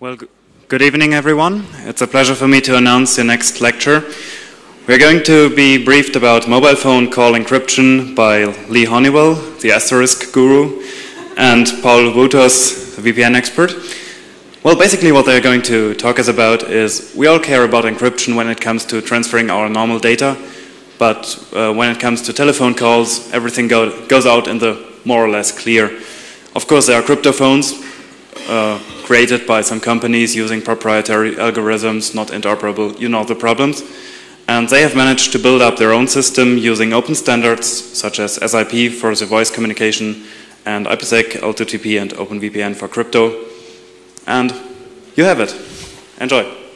Well, good evening, everyone. It's a pleasure for me to announce the next lecture. We're going to be briefed about mobile phone call encryption by Leigh Honeywell, the asterisk guru, and Paul Wouters, the VPN expert. Well, basically, what they're going to talk us about is we all care about encryption when it comes to transferring our normal data, but uh, when it comes to telephone calls, everything go goes out in the more or less clear. Of course, there are crypto phones uh, created by some companies using proprietary algorithms, not interoperable. You know the problems. And they have managed to build up their own system using open standards such as SIP for the voice communication and IPsec, L2TP, and OpenVPN for crypto. And you have it. Enjoy.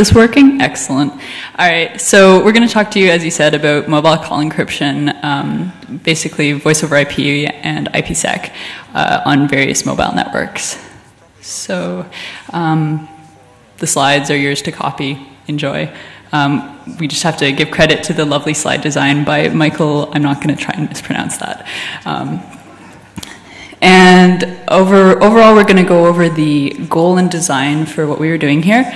This working? Excellent. All right, so we're going to talk to you, as you said, about mobile call encryption, um, basically voice over IP and IPsec uh, on various mobile networks. So um, the slides are yours to copy. Enjoy. Um, we just have to give credit to the lovely slide design by Michael. I'm not going to try and mispronounce that. Um, and over, overall, we're going to go over the goal and design for what we were doing here.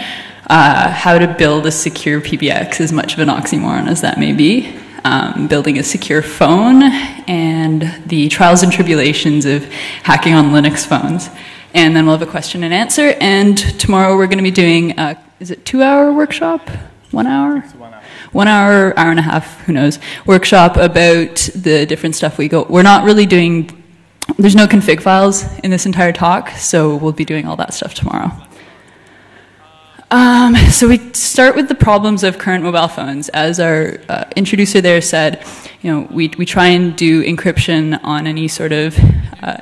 Uh, how to build a secure PBX, as much of an oxymoron as that may be. Um, building a secure phone and the trials and tribulations of hacking on Linux phones. And then we'll have a question and answer. And tomorrow we're going to be doing, a, is it two hour workshop? one hour? One hour. One hour, hour and a half, who knows, workshop about the different stuff we go. We're not really doing, there's no config files in this entire talk, so we'll be doing all that stuff tomorrow. Um, so we start with the problems of current mobile phones. As our uh, introducer there said, you know, we, we try and do encryption on any sort of uh,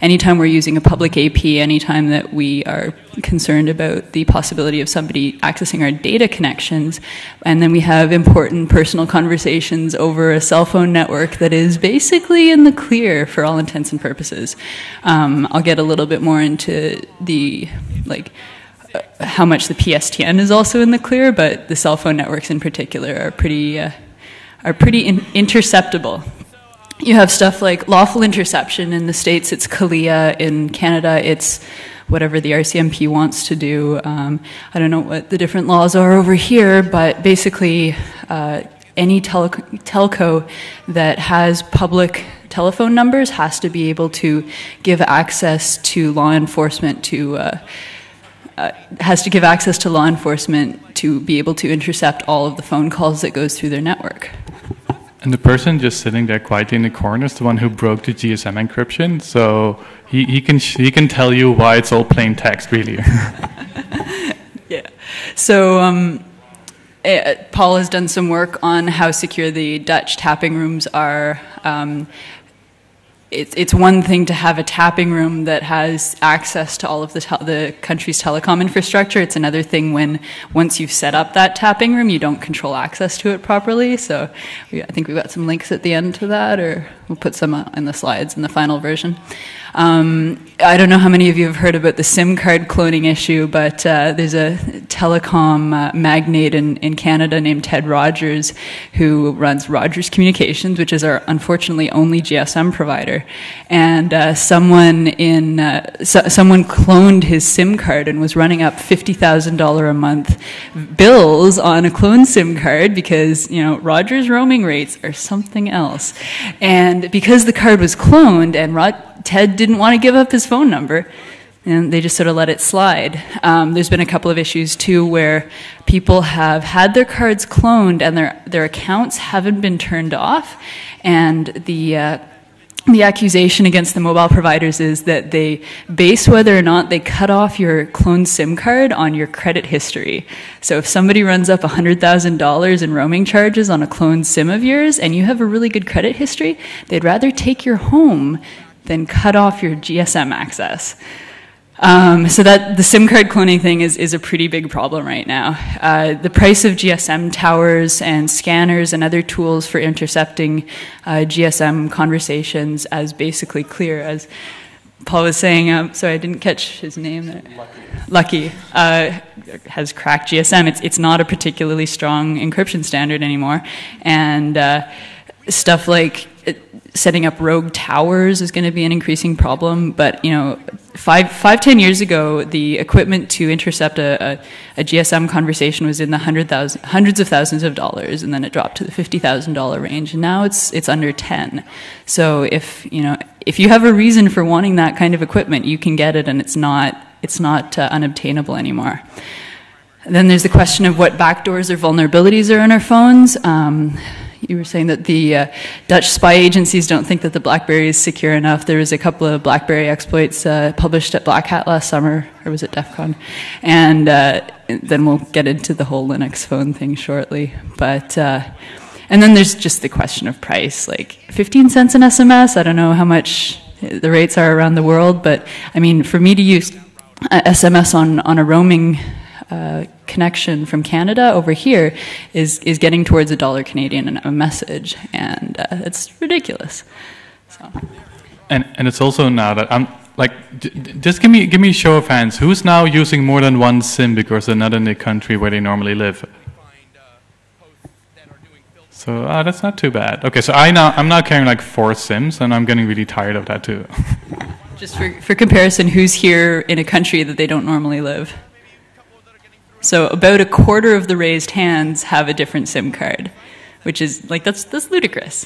anytime we're using a public AP, anytime that we are concerned about the possibility of somebody accessing our data connections, and then we have important personal conversations over a cell phone network that is basically in the clear for all intents and purposes. Um, I'll get a little bit more into the like how much the PSTN is also in the clear, but the cell phone networks in particular are pretty uh, are pretty in- interceptable. You have stuff like lawful interception in the states. It's CALEA in canada it's whatever the rcmp wants to do. Um, i don't know what the different laws are over here but basically uh, any telco that has public telephone numbers has to be able to give access to law enforcement to uh, uh, has to give access to law enforcement to be able to intercept all of the phone calls that goes through their network and the person just sitting there quietly in the corner is the one who broke the GSM encryption. So he, he can he can tell you why it's all plain text, really. yeah. So um, uh, Paul has done some work on how secure the Dutch tapping rooms are. Um, it's, it's one thing to have a tapping room that has access to all of the, te- the country's telecom infrastructure. It's another thing when once you've set up that tapping room, you don't control access to it properly. So we, I think we've got some links at the end to that, or we'll put some uh, in the slides in the final version. Um, I don't know how many of you have heard about the SIM card cloning issue, but uh, there's a telecom uh, magnate in, in Canada named Ted Rogers who runs Rogers Communications, which is our unfortunately only GSM provider. And uh, someone in uh, so, someone cloned his SIM card and was running up fifty thousand dollar a month bills on a cloned SIM card because you know Rogers roaming rates are something else, and because the card was cloned and Rod Ted didn't want to give up his phone number, and they just sort of let it slide. Um, there's been a couple of issues too where people have had their cards cloned and their their accounts haven't been turned off, and the uh, the accusation against the mobile providers is that they base whether or not they cut off your cloned SIM card on your credit history. So if somebody runs up $100,000 in roaming charges on a cloned SIM of yours and you have a really good credit history, they'd rather take your home then cut off your GSM access. Um, so that the SIM card cloning thing is, is a pretty big problem right now. Uh, the price of GSM towers and scanners and other tools for intercepting uh, GSM conversations as basically clear as Paul was saying. Um, sorry, I didn't catch his name. There. Lucky, Lucky uh, has cracked GSM. It's it's not a particularly strong encryption standard anymore, and uh, stuff like setting up rogue towers is going to be an increasing problem. But you know, five, five, ten years ago, the equipment to intercept a, a, a GSM conversation was in the hundred thousand, hundreds of thousands of dollars, and then it dropped to the fifty thousand dollar range, and now it's it's under ten. So if you know if you have a reason for wanting that kind of equipment, you can get it, and it's not it's not uh, unobtainable anymore. then there's the question of what backdoors or vulnerabilities are in our phones. Um, you were saying that the uh, Dutch spy agencies don't think that the BlackBerry is secure enough. There was a couple of BlackBerry exploits uh, published at Black Hat last summer, or was it DEF CON? And uh, then we'll get into the whole Linux phone thing shortly. But uh, and then there's just the question of price, like 15 cents an SMS. I don't know how much the rates are around the world, but I mean, for me to use SMS on on a roaming uh, connection from Canada over here is is getting towards a dollar Canadian and a message, and uh, it's ridiculous. So. And and it's also now that I'm like, just give me give me a show of hands. Who's now using more than one SIM because they're not in the country where they normally live? So uh, that's not too bad. Okay, so I now I'm now carrying like four Sims, and I'm getting really tired of that too. Just for, for comparison, who's here in a country that they don't normally live? So about a quarter of the raised hands have a different SIM card, which is like that's that's ludicrous.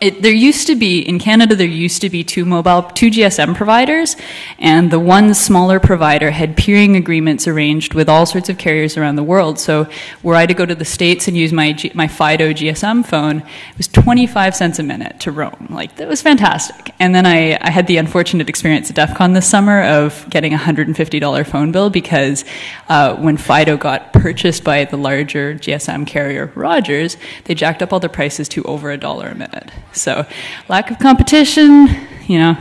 It, there used to be in Canada. There used to be two mobile, two GSM providers, and the one smaller provider had peering agreements arranged with all sorts of carriers around the world. So, were I to go to the states and use my G, my Fido GSM phone, it was 25 cents a minute to roam. Like that was fantastic. And then I, I had the unfortunate experience at DEF CON this summer of getting a $150 phone bill because uh, when Fido got purchased by the larger GSM carrier Rogers, they jacked up all the prices to over a dollar a minute. So, lack of competition, you know,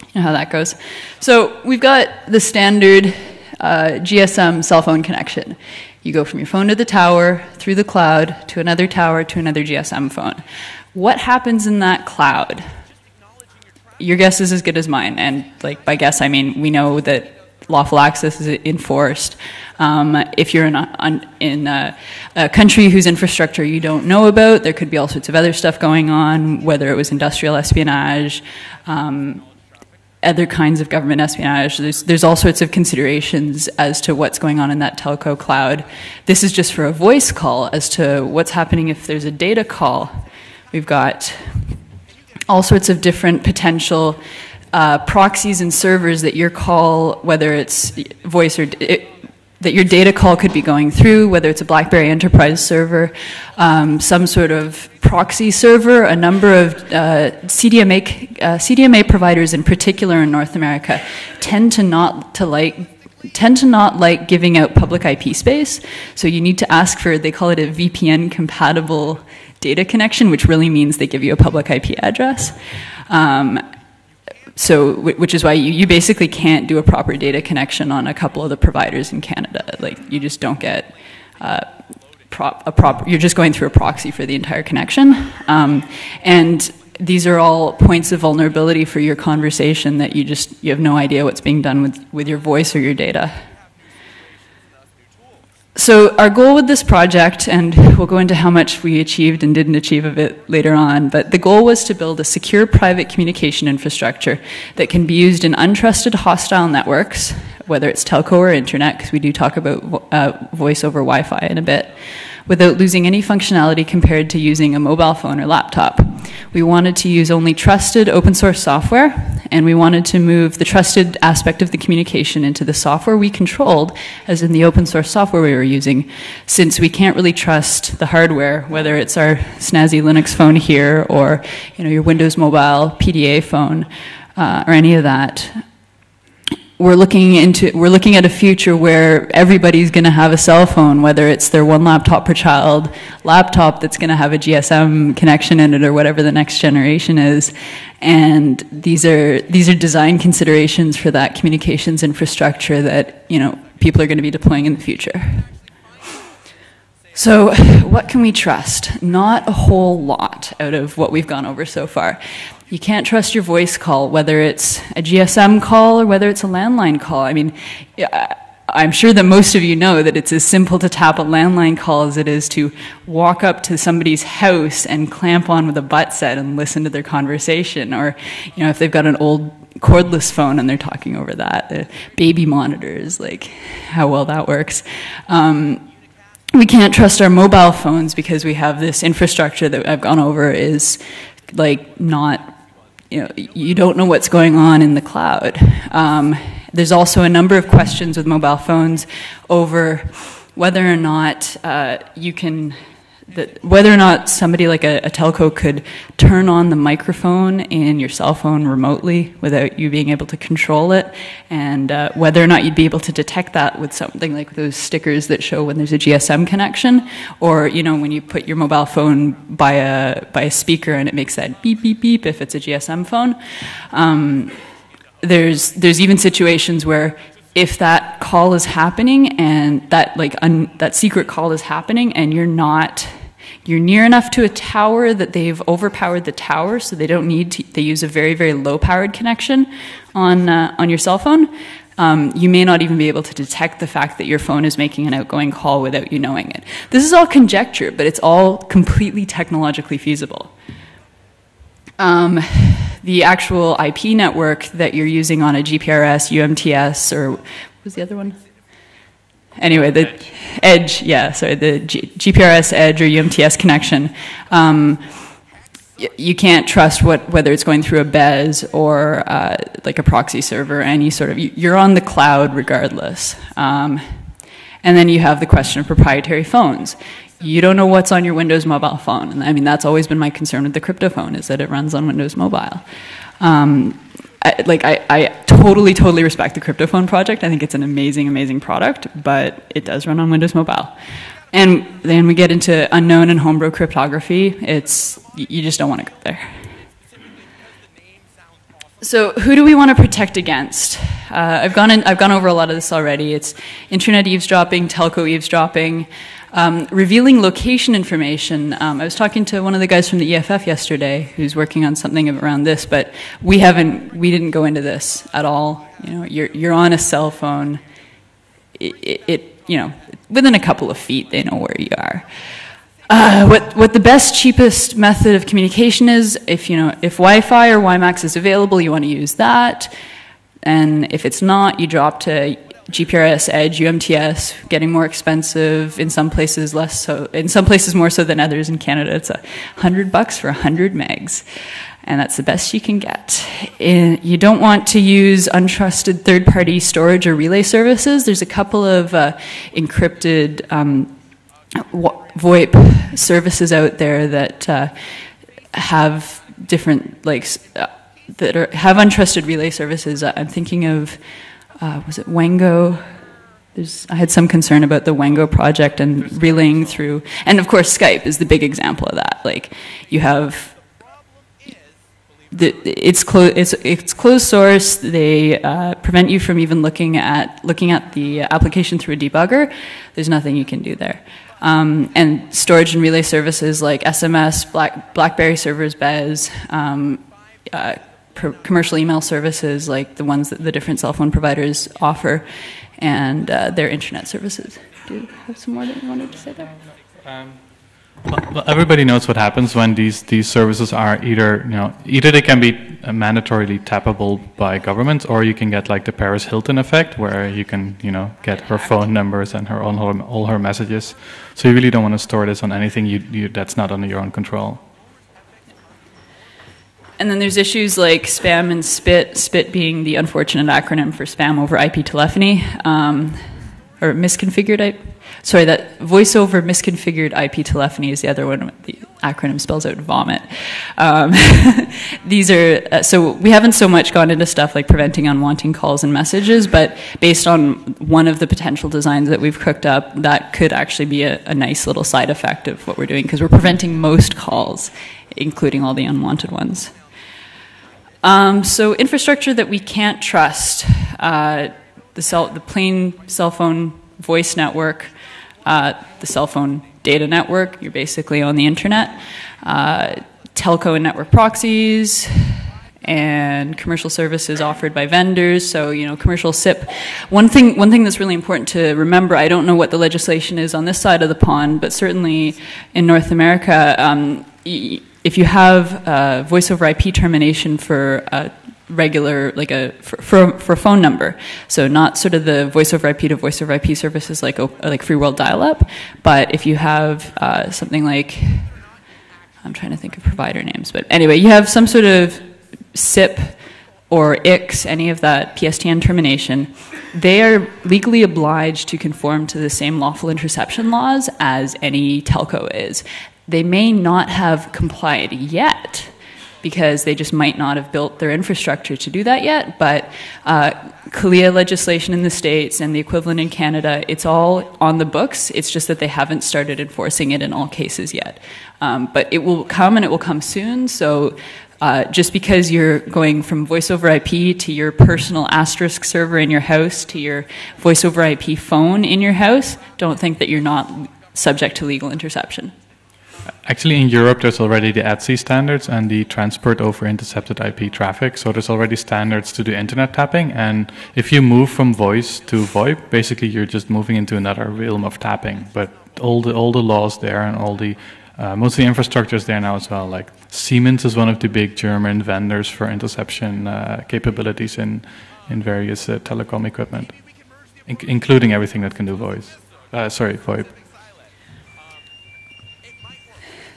you know how that goes. So, we've got the standard uh, GSM cell phone connection. You go from your phone to the tower, through the cloud, to another tower, to another GSM phone. What happens in that cloud? Your guess is as good as mine. And, like, by guess, I mean we know that lawful access is enforced. Um, if you're in, a, in a, a, country whose infrastructure you don't know about, there could be all sorts of other stuff going on, whether it was industrial espionage, um, other kinds of government espionage. There's, there's all sorts of considerations as to what's going on in that telco cloud. This is just for a voice call as to what's happening if there's a data call. We've got all sorts of different potential uh, proxies and servers that your call, whether it's voice or it, that your data call could be going through, whether it's a BlackBerry Enterprise server, um, some sort of proxy server, a number of uh, CDMA, uh, CDMA providers in particular in North America tend to not to like tend to not like giving out public IP space. So you need to ask for they call it a VPN compatible data connection, which really means they give you a public IP address. Um, so which is why you, you basically can't do a proper data connection on a couple of the providers in Canada. Like you just don't get uh, prop, a proper. You're just going through a proxy for the entire connection, um, and these are all points of vulnerability for your conversation that you just you have no idea what's being done with with your voice or your data. So, our goal with this project, and we'll go into how much we achieved and didn't achieve of it later on, but the goal was to build a secure private communication infrastructure that can be used in untrusted hostile networks, whether it's telco or internet, because we do talk about uh, voice over Wi Fi in a bit without losing any functionality compared to using a mobile phone or laptop. We wanted to use only trusted open source software, and we wanted to move the trusted aspect of the communication into the software we controlled, as in the open source software we were using, since we can't really trust the hardware, whether it's our snazzy Linux phone here or you know, your Windows Mobile PDA phone uh, or any of that we're looking into we're looking at a future where everybody's going to have a cell phone whether it's their one laptop per child laptop that's going to have a GSM connection in it or whatever the next generation is and these are these are design considerations for that communications infrastructure that you know people are going to be deploying in the future so, what can we trust? Not a whole lot out of what we've gone over so far. You can't trust your voice call, whether it's a GSM call or whether it's a landline call. I mean, I'm sure that most of you know that it's as simple to tap a landline call as it is to walk up to somebody's house and clamp on with a butt set and listen to their conversation. Or, you know, if they've got an old cordless phone and they're talking over that, the baby monitors, like how well that works. Um, we can't trust our mobile phones because we have this infrastructure that I've gone over is like not you know you don't know what's going on in the cloud. Um, there's also a number of questions with mobile phones over whether or not uh, you can that whether or not somebody like a, a, telco could turn on the microphone in your cell phone remotely without you being able to control it, and uh, whether or not you'd be able to detect that with something like those stickers that show when there's a GSM connection, or you know when you put your mobile phone by a by a speaker and it makes that beep beep beep if it's a GSM phone. Um, there's there's even situations where if that call is happening and that like un, that secret call is happening and you're not you're near enough to a tower that they've overpowered the tower so they don't need to they use a very very low powered connection on uh, on your cell phone. Um, you may not even be able to detect the fact that your phone is making an outgoing call without you knowing it. This is all conjecture but it's all completely technologically feasible. Um, the actual IP network that you're using on a GPRS, UMTS, or what was the other one? Anyway, the Edge, edge yeah, sorry, the G- GPRS Edge or UMTS connection. Um, you can't trust what whether it's going through a BES or uh, like a proxy server, any sort of. You're on the cloud regardless. Um, and then you have the question of proprietary phones you don't know what's on your Windows mobile phone. And I mean, that's always been my concern with the CryptoPhone is that it runs on Windows Mobile. Um, I, like I, I totally, totally respect the CryptoPhone project. I think it's an amazing, amazing product, but it does run on Windows Mobile. And then we get into unknown and homebrew cryptography. It's you just don't want to go there. So, who do we want to protect against? Uh, I've gone in, I've gone over a lot of this already. It's internet eavesdropping, telco eavesdropping. Um, revealing location information. Um, I was talking to one of the guys from the EFF yesterday who's working on something around this, but we haven't, we didn't go into this at all. You know, you're, you're on a cell phone. It, it, it you know, within a couple of feet, they know where you are. Uh, what, what the best, cheapest method of communication is, if, you know, if Wi-Fi or WiMAX is available, you want to use that. And if it's not, you drop to GPRS Edge, UMTS, getting more expensive. In some places, less so. In some places, more so than others. In Canada, it's a hundred bucks for a hundred megs, and that's the best you can get. In, you don't want to use untrusted third-party storage or relay services. There's a couple of uh, encrypted um, VoIP services out there that uh, have different like uh, that are, have untrusted relay services. I'm thinking of uh, was it Wango? There's, I had some concern about the Wango project and relaying through, and of course Skype is the big example of that. Like you have, the, it's closed. It's, it's closed source. They uh, prevent you from even looking at looking at the application through a debugger. There's nothing you can do there. Um, and storage and relay services like SMS, Black, BlackBerry servers, BES, um, uh, commercial email services like the ones that the different cell phone providers offer and uh, their internet services. Do you have some more that you wanted to say there? Um, well, everybody knows what happens when these, these services are either, you know, either they can be mandatorily tappable by governments or you can get like the Paris Hilton effect where you can, you know, get her phone numbers and her, all, her, all her messages. So you really don't want to store this on anything you, you, that's not under your own control. And then there's issues like spam and SPIT, SPIT being the unfortunate acronym for spam over IP telephony, um, or misconfigured IP. Sorry, that voice over misconfigured IP telephony is the other one. The acronym spells out vomit. Um, these are, uh, so we haven't so much gone into stuff like preventing unwanted calls and messages, but based on one of the potential designs that we've cooked up, that could actually be a, a nice little side effect of what we're doing because we're preventing most calls, including all the unwanted ones. Um, so infrastructure that we can't trust, uh, the, cell, the plain cell phone voice network, uh, the cell phone data network, you're basically on the internet, uh, telco and network proxies, and commercial services offered by vendors. So, you know, commercial SIP. One thing, one thing that's really important to remember, I don't know what the legislation is on this side of the pond, but certainly in North America, um, if you have a voice over IP termination for a regular like a for, for, for, a phone number so not sort of the voice over ip to voice over ip services like like free world dial up but if you have uh, something like i'm trying to think of provider names but anyway you have some sort of sip or IAX any of that pstn termination they are legally obliged to conform to the same lawful interception laws as any telco is they may not have complied yet because they just might not have built their infrastructure to do that yet. But uh, legislation in the States and the equivalent in Canada, it's all on the books. It's just that they haven't started enforcing it in all cases yet. Um, but it will come and it will come soon. So uh, just because you're going from voice over IP to your personal asterisk server in your house to your voice over IP phone in your house, don't think that you're not subject to legal interception. Actually, in Europe, there's already the ETSI standards and the transport over intercepted IP traffic. So there's already standards to do internet tapping. And if you move from voice to VoIP, basically you're just moving into another realm of tapping. But all the all the laws there and all the uh, most of the infrastructure is there now as well. Like Siemens is one of the big German vendors for interception uh, capabilities in in various uh, telecom equipment, in- including everything that can do voice. Uh, sorry, VoIP.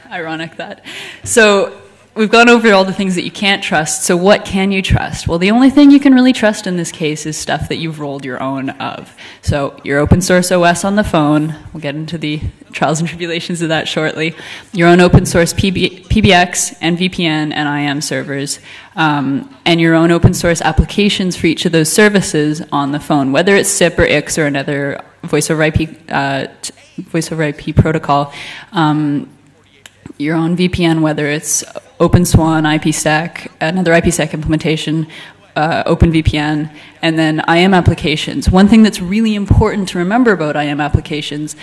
Ironic that. So we've gone over all the things that you can't trust. So what can you trust? Well, the only thing you can really trust in this case is stuff that you've rolled your own of. So your open source OS on the phone. We'll get into the trials and tribulations of that shortly. Your own open source PB, PBX and VPN and IM servers, um, and your own open source applications for each of those services on the phone, whether it's SIP or IAX or another voice over IP. Uh, voice over IP protocol. Um, your own VPN, whether it's OpenSWAN, IPsec, another IPsec implementation, uh, OpenVPN, and then IM applications. One thing that's really important to remember about IM applications,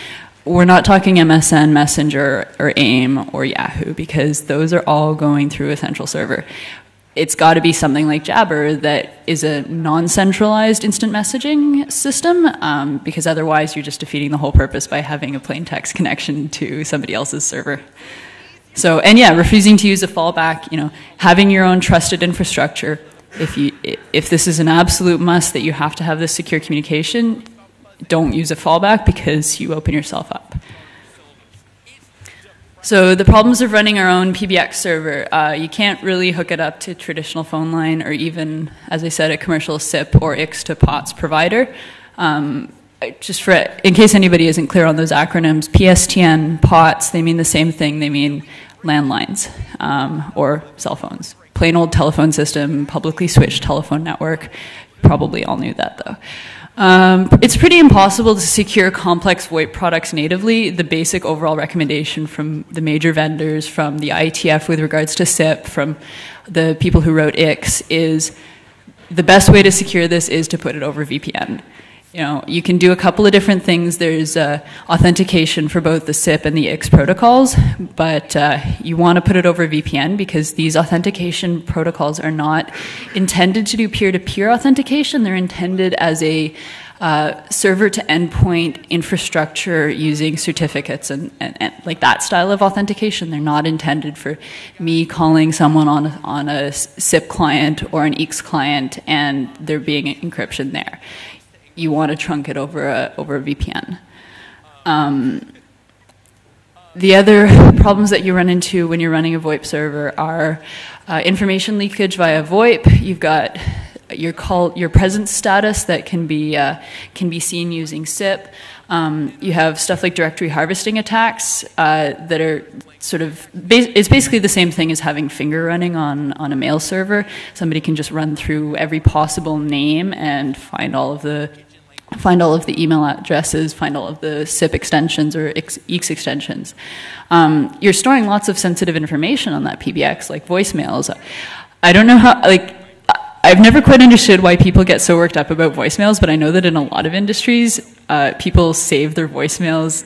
we're not talking MSN, Messenger, or AIM, or Yahoo, because those are all going through a central server. It's got to be something like Jabber that is a non centralized instant messaging system, um, because otherwise you're just defeating the whole purpose by having a plain text connection to somebody else's server. So, and yeah, refusing to use a fallback, you know, having your own trusted infrastructure. If you, if this is an absolute must that you have to have this secure communication, don't use a fallback because you open yourself up. So the problems of running our own PBX server, uh, you can't really hook it up to traditional phone line or even, as I said, a commercial SIP or IAX to POTS provider. Um, just for in case anybody isn't clear on those acronyms, PSTN, POTS, they mean the same thing. They mean landlines um, or cell phones. Plain old telephone system, publicly switched telephone network. Probably all knew that though. Um, it's pretty impossible to secure complex VoIP products natively. The basic overall recommendation from the major vendors, from the IETF with regards to SIP, from the people who wrote IAX, is the best way to secure this is to put it over VPN you know, you can do a couple of different things. There's uh, authentication for both the SIP and the IAX protocols, but uh, you want to put it over VPN because these authentication protocols are not intended to do peer-to-peer authentication. They're intended as a uh, server to endpoint infrastructure using certificates and, and, and, like that style of authentication. They're not intended for me calling someone on a, on a SIP client or an IAX client and there being encryption there you want to trunk it over a, over a VPN. Um, the other problems that you run into when you're running a VoIP server are uh, information leakage via VoIP. You've got your call, your presence status that can be uh, can be seen using SIP. Um, you have stuff like directory harvesting attacks uh, that are sort of it's basically the same thing as having finger running on on a mail server. Somebody can just run through every possible name and find all of the find all of the email addresses, find all of the SIP extensions or IAX extensions. Um, you're storing lots of sensitive information on that PBX, like voicemails. I don't know how, like, I've never quite understood why people get so worked up about voicemails, but I know that in a lot of industries, uh, people save their voicemails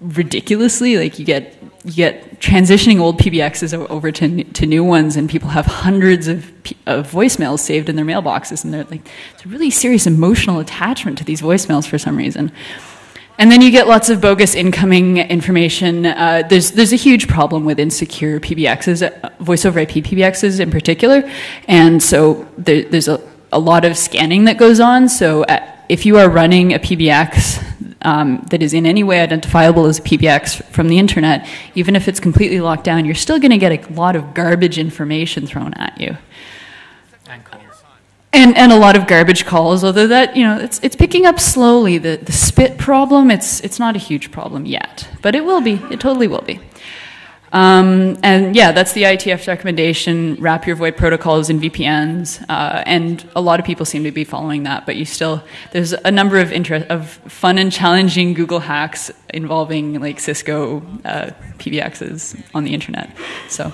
ridiculously. Like you get you get transitioning old PBXs over to to new ones, and people have hundreds of of voicemails saved in their mailboxes, and they're like it's a really serious emotional attachment to these voicemails for some reason. And then you get lots of bogus incoming information. Uh, there's there's a huge problem with insecure PBXs, uh, voice over IP PBXs in particular, and so there, there's a, a lot of scanning that goes on. So at, uh, if you are running a PBX um, that is in any way identifiable as a PBX from the internet, even if it's completely locked down, you're still going to get a lot of garbage information thrown at you. And, and a lot of garbage calls, although that, you know, it's, it's picking up slowly. The, the spit problem, it's, it's not a huge problem yet, but it will be. It totally will be. Um, and yeah, that's the IETF recommendation. Wrap your VoIP protocols in VPNs, uh, and a lot of people seem to be following that. But you still, there's a number of interest, of fun and challenging Google hacks involving like Cisco uh, PBXs on the internet. So.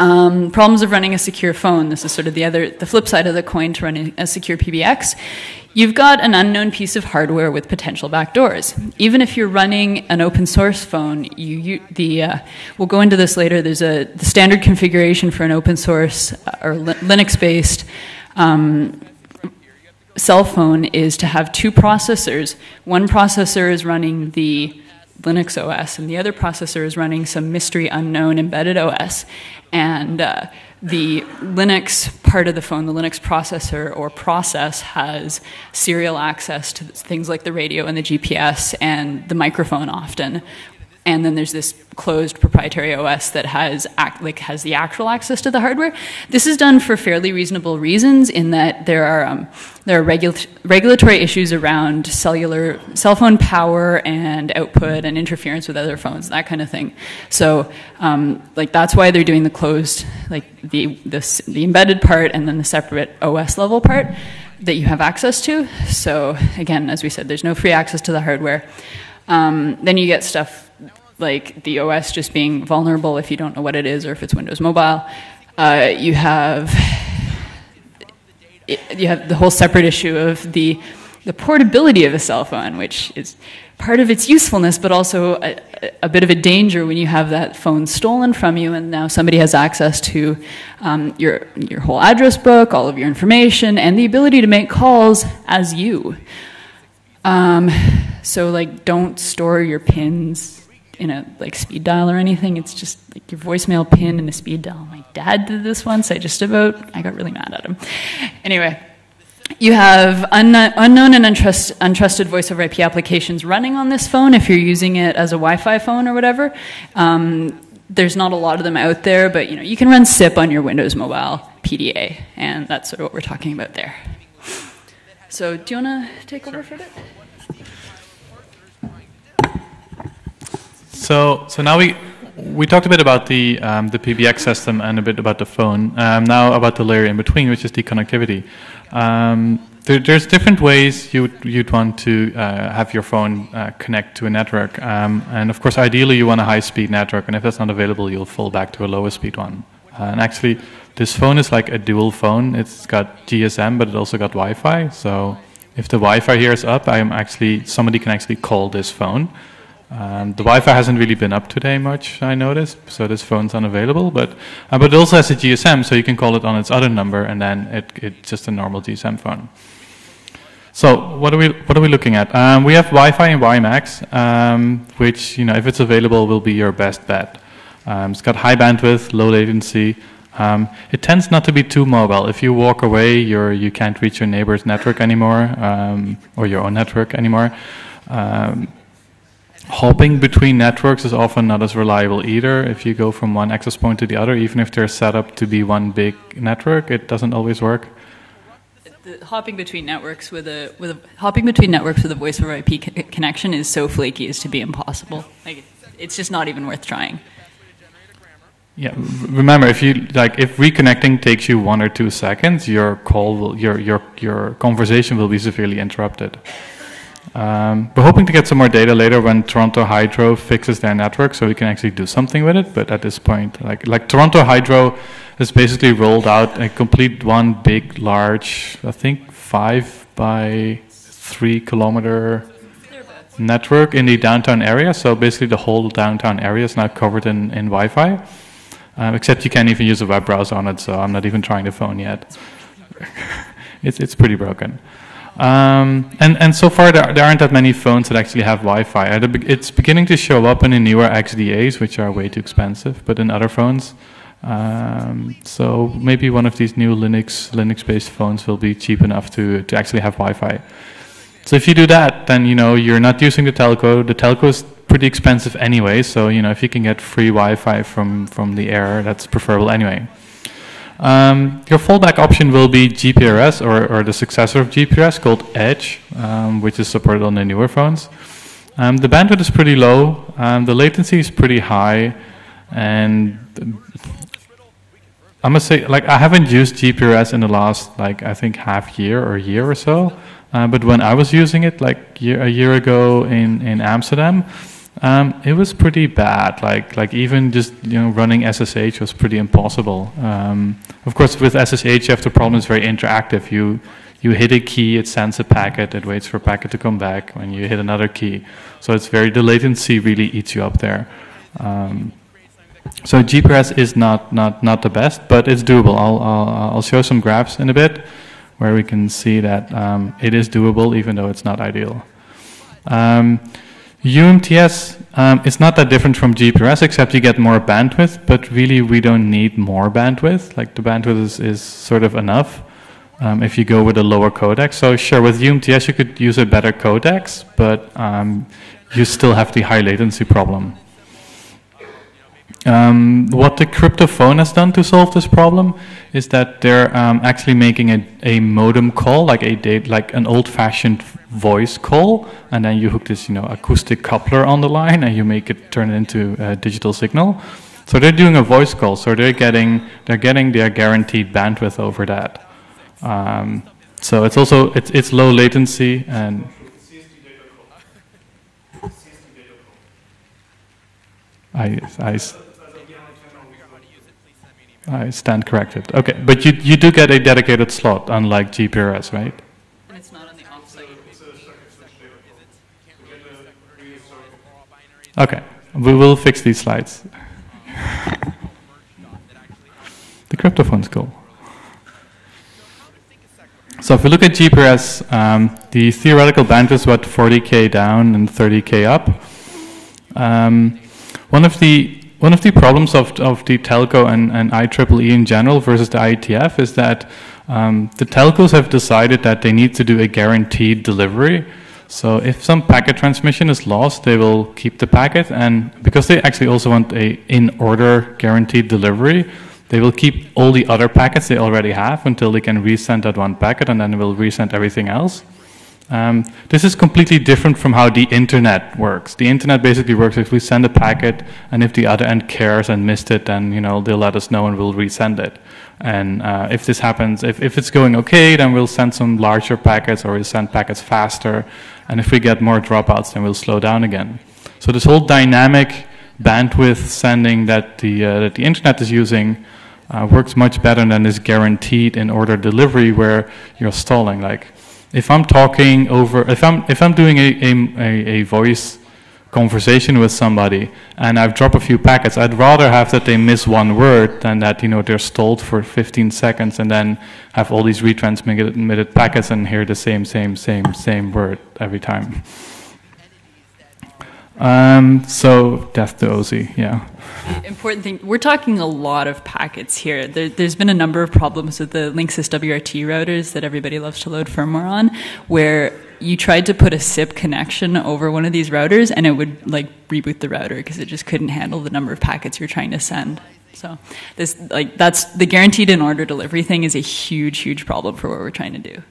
Um, problems of running a secure phone. This is sort of the other, the flip side of the coin to running a secure PBX. You've got an unknown piece of hardware with potential backdoors. Even if you're running an open source phone, you, you the uh, we'll go into this later. There's a the standard configuration for an open source uh, or Linux based. Um, cell phone is to have two processors. One processor is running the Linux OS, and the other processor is running some mystery unknown embedded OS. And uh, the Linux part of the phone, the Linux processor or process, has serial access to things like the radio and the GPS and the microphone often, and then there's this closed proprietary OS that has act, like has the actual access to the hardware. This is done for fairly reasonable reasons, in that there are um, there are regula- regulatory issues around cellular cell phone power and output and interference with other phones, that kind of thing. So, um, like that's why they're doing the closed, like the, the the embedded part and then the separate OS level part that you have access to. So again, as we said, there's no free access to the hardware. Um, then you get stuff like the OS just being vulnerable if you don't know what it is or if it's Windows Mobile. Uh, you have you have the whole separate issue of the the portability of a cell phone, which is part of its usefulness, but also a, a, bit of a danger when you have that phone stolen from you, and now somebody has access to um, your your whole address book, all of your information, and the ability to make calls as you. Um, so, like, don't store your pins in a like speed dial or anything. It's just like your voicemail pin in a speed dial. My dad did this once. I just about I got really mad at him. Anyway, you have unknown, unknown and untrust, untrusted voice over IP applications running on this phone if you're using it as a Wi-Fi phone or whatever. Um, there's not a lot of them out there, but you know you can run SIP on your Windows Mobile PDA, and that's sort of what we're talking about there. So, do you want to take over for a bit? So, so now we we talked a bit about the um, the PBX system and a bit about the phone. Um, now about the layer in between, which is the connectivity. Um, there, there's different ways you'd you'd want to uh, have your phone uh, connect to a network, um, and of course, ideally, you want a high-speed network. And if that's not available, you'll fall back to a lower speed one. Uh, and actually, this phone is like a dual phone. It's got GSM, but it also got Wi-Fi. So if the Wi-Fi here is up, I'm actually somebody can actually call this phone. Um, the Wi-Fi hasn't really been up today much, I noticed, so this phone's unavailable. But uh, but it also has a GSM, so you can call it on its other number, and then it, it's just a normal GSM phone. So what are we what are we looking at? Um, we have Wi-Fi and WiMAX, um, which you know if it's available will be your best bet. Um, it's got high bandwidth, low latency. Um, it tends not to be too mobile. If you walk away, you're you can't reach your neighbor's network anymore or your own network anymore. Um, hopping between networks is often not as reliable either. If you go from one access point to the other, even if they're set up to be one big network, it doesn't always work. The hopping between networks with a with a, hopping between networks with a voice over IP co- connection is so flaky as to be impossible. Like it's just not even worth trying. Yeah, remember if you like if reconnecting takes you one or two seconds, your call will your your your conversation will be severely interrupted. Um, we're hoping to get some more data later when Toronto Hydro fixes their network, so we can actually do something with it. But at this point, like like Toronto Hydro has basically rolled out a complete one big, large, I think five by three kilometer network in the downtown area. So basically, the whole downtown area is now covered in, in Wi-Fi. Um, except you can't even use a web browser on it, so I'm not even trying the phone yet. it's it's pretty broken. Um, and, and so far, there, there, aren't that many phones that actually have Wi-Fi. It's beginning to show up in the newer XDAs, which are way too expensive, but in other phones. Um, so maybe one of these new Linux Linux-based phones will be cheap enough to, to actually have Wi-Fi. So if you do that, then you know you're not using the telco. The telco is pretty expensive anyway, so you know if you can get free Wi-Fi from from the air, that's preferable anyway. Um, your fallback option will be GPRS or, or, the successor of GPRS called Edge, um, which is supported on the newer phones. Um, the bandwidth is pretty low, um, the latency is pretty high, and I must say, like I haven't used GPRS in the last, like I think half year or year or so. Uh, but when I was using it, like year, a year ago in in Amsterdam, um, it was pretty bad. Like like even just you know running SSH was pretty impossible. Um, of course, with SSH, you have the problem is very interactive. You you hit a key, it sends a packet, it waits for a packet to come back. When you hit another key, so it's very the latency really eats you up there. Um, so GPRS is not not not the best, but it's doable. I'll I'll, I'll show some graphs in a bit where we can see that um, it is doable, even though it's not ideal. Um, UMTS um, is not that different from GPRS, except you get more bandwidth, but really we don't need more bandwidth. Like the bandwidth is, is sort of enough um, if you go with a lower codec. So sure, with UMTS you could use a better codec, but um, you still have the high latency problem. Um, what the cryptophone has done to solve this problem is that they're um, actually making a, a modem call, like a like an old-fashioned voice call, and then you hook this, you know, acoustic coupler on the line, and you make it turn it into a digital signal. So they're doing a voice call, so they're getting they're getting their guaranteed bandwidth over that. Um, so it's also it's it's low latency and. I, I I stand corrected. Okay, but you, you do get a dedicated slot, unlike GPRS, right? And it's not on the offsite. Okay, we will fix these slides. the cryptophone's cool. So if we look at GPRS, um, the theoretical bandwidth is about 40k down and 30k up. Um, one of the one of the problems of, of the telco and, and IEEE in general versus the IETF is that um, the telcos have decided that they need to do a guaranteed delivery. So if some packet transmission is lost, they will keep the packet, and because they actually also want a in-order guaranteed delivery, they will keep all the other packets they already have until they can resend that one packet, and then will resend everything else. Um, this is completely different from how the internet works. The internet basically works if we send a packet, and if the other end cares and missed it, then you know they'll let us know and we'll resend it. And uh, if this happens, if, if it's going okay, then we'll send some larger packets or we'll send packets faster. And if we get more dropouts, then we'll slow down again. So this whole dynamic bandwidth sending that the uh, that the internet is using uh, works much better than this guaranteed in order delivery where you're stalling. Like if I'm talking over, if I'm if I'm doing a, a, a voice conversation with somebody and I've dropped a few packets, I'd rather have that they miss one word than that you know they're stalled for 15 seconds and then have all these retransmitted packets and hear the same same same same word every time. Um, so death to OSI, yeah. Important thing, we're talking a lot of packets here. There, has been a number of problems with the Linksys WRT routers that everybody loves to load firmware on, where you tried to put a SIP connection over one of these routers and it would like reboot the router because it just couldn't handle the number of packets you're trying to send. So this like that's the guaranteed in order delivery thing is a huge, huge problem for what we're trying to do.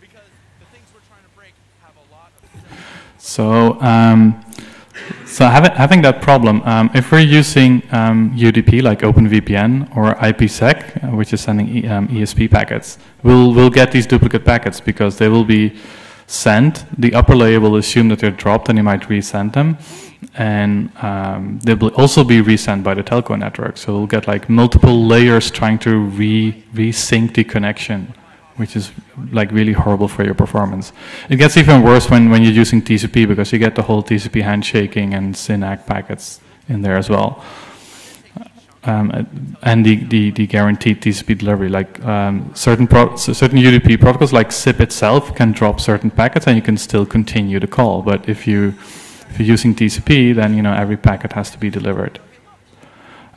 So um, so having, having that problem, um, if we're using um, UDP like OpenVPN or IPsec, uh, which is sending e, um, ESP packets, we'll, we'll get these duplicate packets because they will be sent. The upper layer will assume that they're dropped and you might resend them. And um, they will also be resent by the telco network. So we'll get like multiple layers trying to re resync the connection which is like really horrible for your performance. It gets even worse when, when you're using TCP because you get the whole TCP handshaking and SYN-ACK packets in there as well. Um, and the, the, the, guaranteed TCP delivery, like um, certain certain UDP protocols, like SIP itself, can drop certain packets, and you can still continue the call. But if you if you're using TCP, then you know every packet has to be delivered.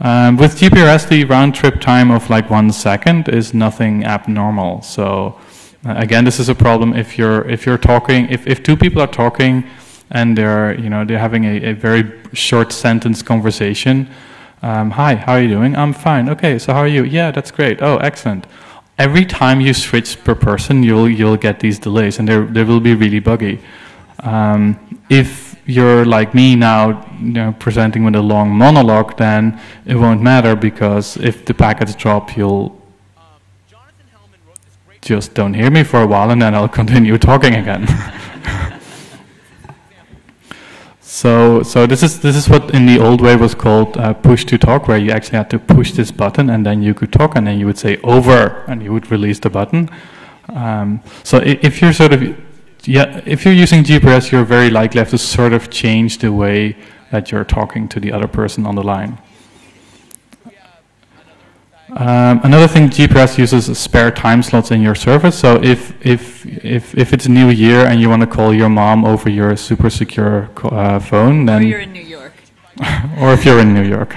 Um, with GPRS, the round trip time of like one second is nothing abnormal. So uh, again, this is a problem if you're if you're talking if, if two people are talking and they're you know they're having a, a very short sentence conversation. Um, Hi, how are you doing? I'm fine. Okay, so how are you? Yeah, that's great. Oh, excellent. Every time you switch per person, you'll you'll get these delays, and they they will be really buggy. Um, if you're like me now, you know, presenting with a long monologue, then it won't matter because if the packets drop, you'll just don't hear me for a while, and then I'll continue talking again. so, so this is this is what in the old way was called uh, push to talk, where you actually had to push this button, and then you could talk, and then you would say over, and you would release the button. Um, so if you're sort of yeah, if you're using GPRS, you're very likely to have to sort of change the way that you're talking to the other person on the line. Um, another thing, GPRS uses spare time slots in your service. So if if if if it's New Year and you want to call your mom over your super secure uh, phone, then or you're in New York, or if you're in New York,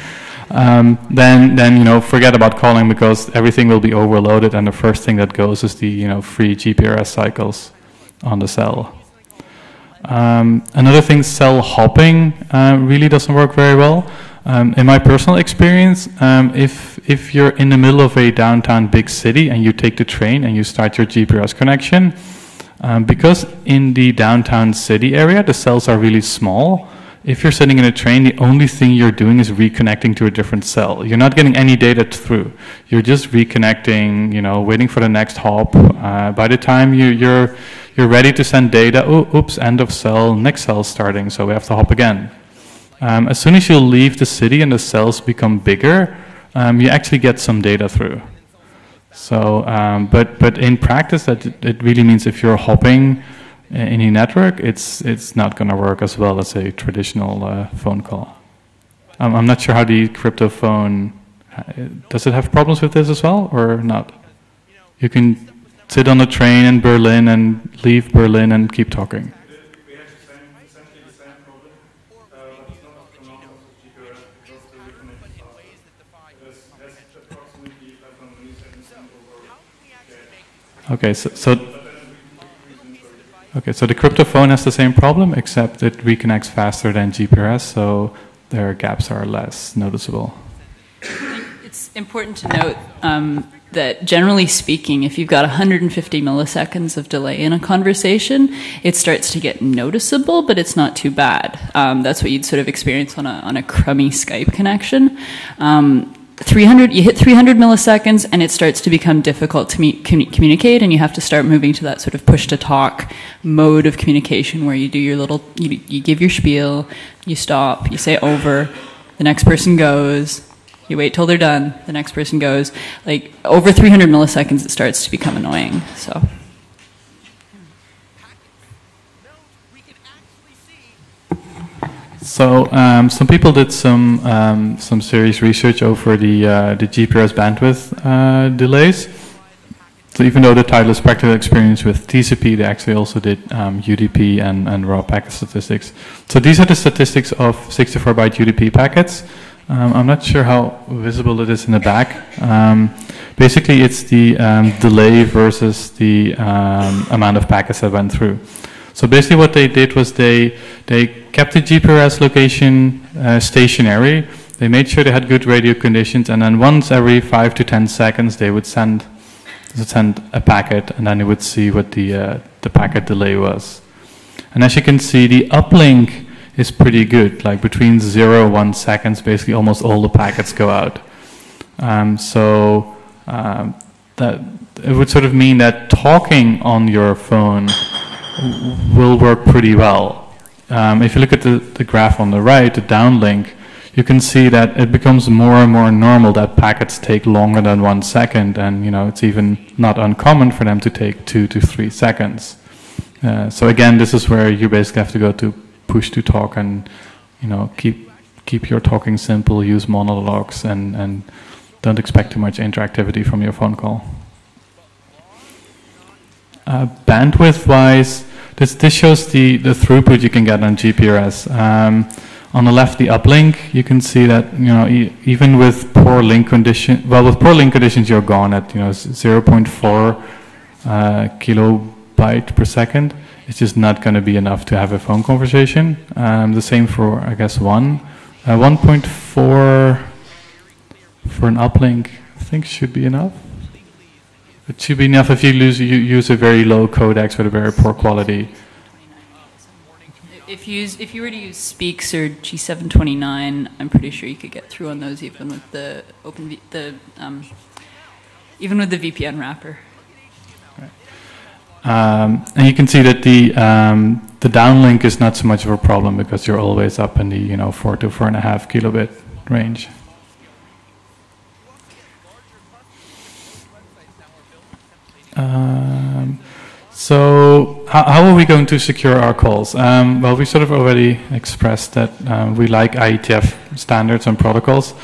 um, then then you know forget about calling because everything will be overloaded, and the first thing that goes is the you know free GPRS cycles on the cell. Um, another thing, cell hopping uh, really doesn't work very well. Um, in my personal experience, um, if if you're in the middle of a downtown big city and you take the train and you start your GPRS connection, um, because in the downtown city area the cells are really small, if you're sitting in a train, the only thing you're doing is reconnecting to a different cell. You're not getting any data through. You're just reconnecting, you know, waiting for the next hop. Uh, by the time you, you're you're ready to send data, oh, oops, end of cell, next cell starting, so we have to hop again. Um, as soon as you leave the city and the cells become bigger, um, you actually get some data through. So, um, but but in practice, that it really means if you're hopping in any network, it's it's not going to work as well as a traditional uh, phone call. Um, I'm not sure how the crypto phone uh, does it have problems with this as well or not. You can sit on a train in Berlin and leave Berlin and keep talking. Okay, so, so Okay, so the crypto phone has the same problem, except it reconnects faster than GPRS, so their gaps are less noticeable. It's important to note um, that generally speaking, if you've got 150 milliseconds of delay in a conversation, it starts to get noticeable, but it's not too bad. Um, that's what you'd sort of experience on a, on a crummy Skype connection. Um, 300 you hit 300 milliseconds and it starts to become difficult to meet, communicate and you have to start moving to that sort of push to talk mode of communication where you do your little you, you give your spiel you stop you say over the next person goes you wait till they're done the next person goes like over 300 milliseconds it starts to become annoying so So um, some people did some um, some serious research over the uh, the GPRS bandwidth uh, delays. So even though the title is practical experience with TCP, they actually also did um, UDP and, and raw packet statistics. So these are the statistics of 64 byte UDP packets. Um, I'm not sure how visible it is in the back. Um, basically, it's the um, delay versus the amount of packets that went through. So basically what they did was they, they kept the GPRS location uh, stationary. They made sure they had good radio conditions, and then once every five to ten seconds, they would send send a packet, and then they would see what the uh, the packet delay was. And as you can see, the uplink is pretty good. Like between zero one seconds, basically almost all the packets go out. Um, so um, that it would sort of mean that talking on your phone will work pretty well. Um, if you look at the, the graph on the right, the downlink, you can see that it becomes more and more normal that packets take longer than one second, and you know it's even not uncommon for them to take two to three seconds. Uh, so again, this is where you basically have to go to push to talk and you know keep keep your talking simple, use monologues, and and don't expect too much interactivity from your phone call. Uh, bandwidth wise, this, this shows the, the throughput you can get on GPRS. Um, on the left, the uplink, you can see that you know e even with poor link condition, well, with poor link conditions, you're gone at you know 0.4 uh, kilobyte per second. It's just not going to be enough to have a phone conversation. Um, the same for I guess one, uh, 1.4 for an uplink. I think should be enough. It should be enough if you, lose, you use a very low codecs with a very poor quality. If you use, if you were to use Speex or G729, I'm pretty sure you could get through on those even with the open the um, even with the VPN wrapper. Um, and you can see that the um, the downlink is not so much of a problem because you're always up in the you know four to four and a half kilobit range. Um, so how, how, are we going to secure our calls? Um, well, we sort of already expressed that um, we like IETF standards and protocols.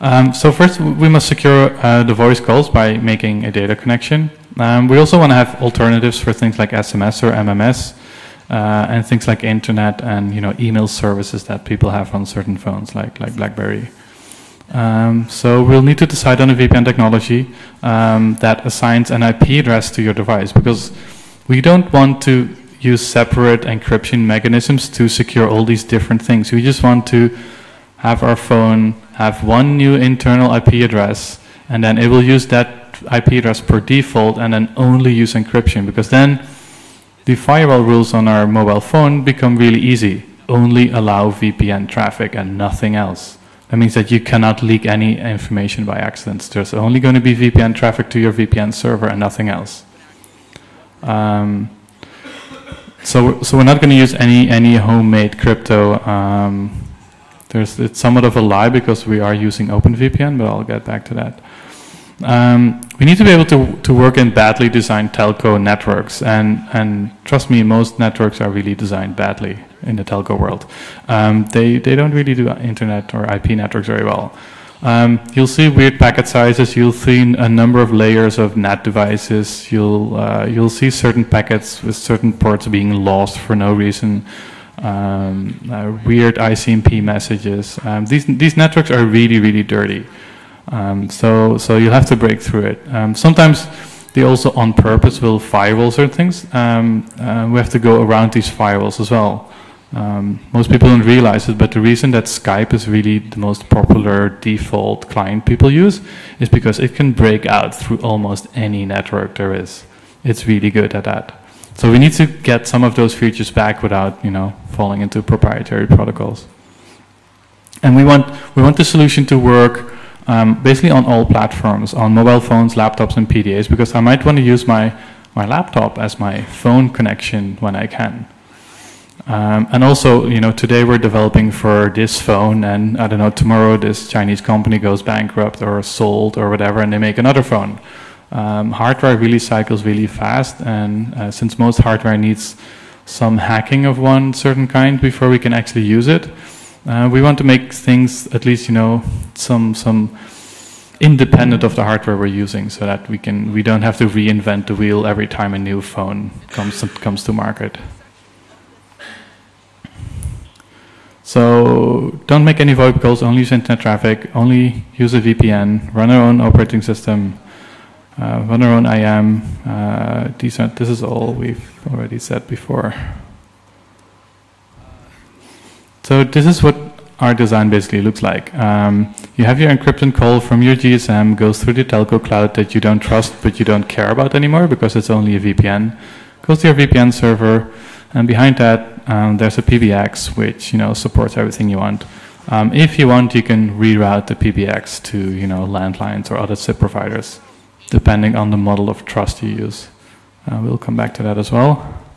Um, so first, we must secure uh, the voice calls by making a data connection. Um, we also want to have alternatives for things like SMS or MMS. Uh, and things like internet and you know email services that people have on certain phones like like BlackBerry. Um, so we'll need to decide on a VPN technology um, that assigns an IP address to your device because we don't want to use separate encryption mechanisms to secure all these different things. We just want to have our phone have one new internal IP address and then it will use that IP address per default and then only use encryption because then the firewall rules on our mobile phone become really easy. Only allow VPN traffic and nothing else. That means that you cannot leak any information by accident. There's only going to be VPN traffic to your VPN server and nothing else. Um, so, so we're not going to use any any homemade crypto. Um, there's it's somewhat of a lie because we are using OpenVPN, but I'll get back to that. Um, we need to be able to, to work in badly designed telco networks, and, and trust me, most networks are really designed badly in the telco world. Um, they, they don't really do internet or IP networks very well. Um, you'll see weird packet sizes. You'll see a number of layers of NAT devices. You'll uh, you'll see certain packets with certain ports being lost for no reason. Um, uh, weird ICMP messages. Um, these these networks are really really dirty. Um, so, so you have to break through it. Um, sometimes they also on purpose will firewall certain things. Um, uh, we have to go around these firewalls as well. Um, most people don't realize it, but the reason that Skype is really the most popular default client people use is because it can break out through almost any network there is. It's really good at that. So we need to get some of those features back without, you know, falling into proprietary protocols. And we want we want the solution to work um, basically on all platforms, on mobile phones, laptops, and PDAs, because I might want to use my, my laptop as my phone connection when I can. Um, and also, you know, today we're developing for this phone, and I don't know, tomorrow this Chinese company goes bankrupt or sold or whatever, and they make another phone. Um, hardware really cycles really fast, and uh, since most hardware needs some hacking of one certain kind before we can actually use it, uh, we want to make things at least you know some some independent of the hardware we're using, so that we can we don't have to reinvent the wheel every time a new phone comes comes to market. So don't make any VoIP calls. Only use internet traffic. Only use a VPN. Run our own operating system. Uh, run our own IM. Uh, this is all we've already said before. So this is what our design basically looks like. Um, you have your encryption call from your GSM, goes through the telco cloud that you don't trust but you don't care about anymore because it's only a VPN, goes to your VPN server, and behind that um, there's a PBX which you know supports everything you want. Um, if you want, you can reroute the PBX to you know landlines or other SIP providers, depending on the model of trust you use. Uh, we'll come back to that as well.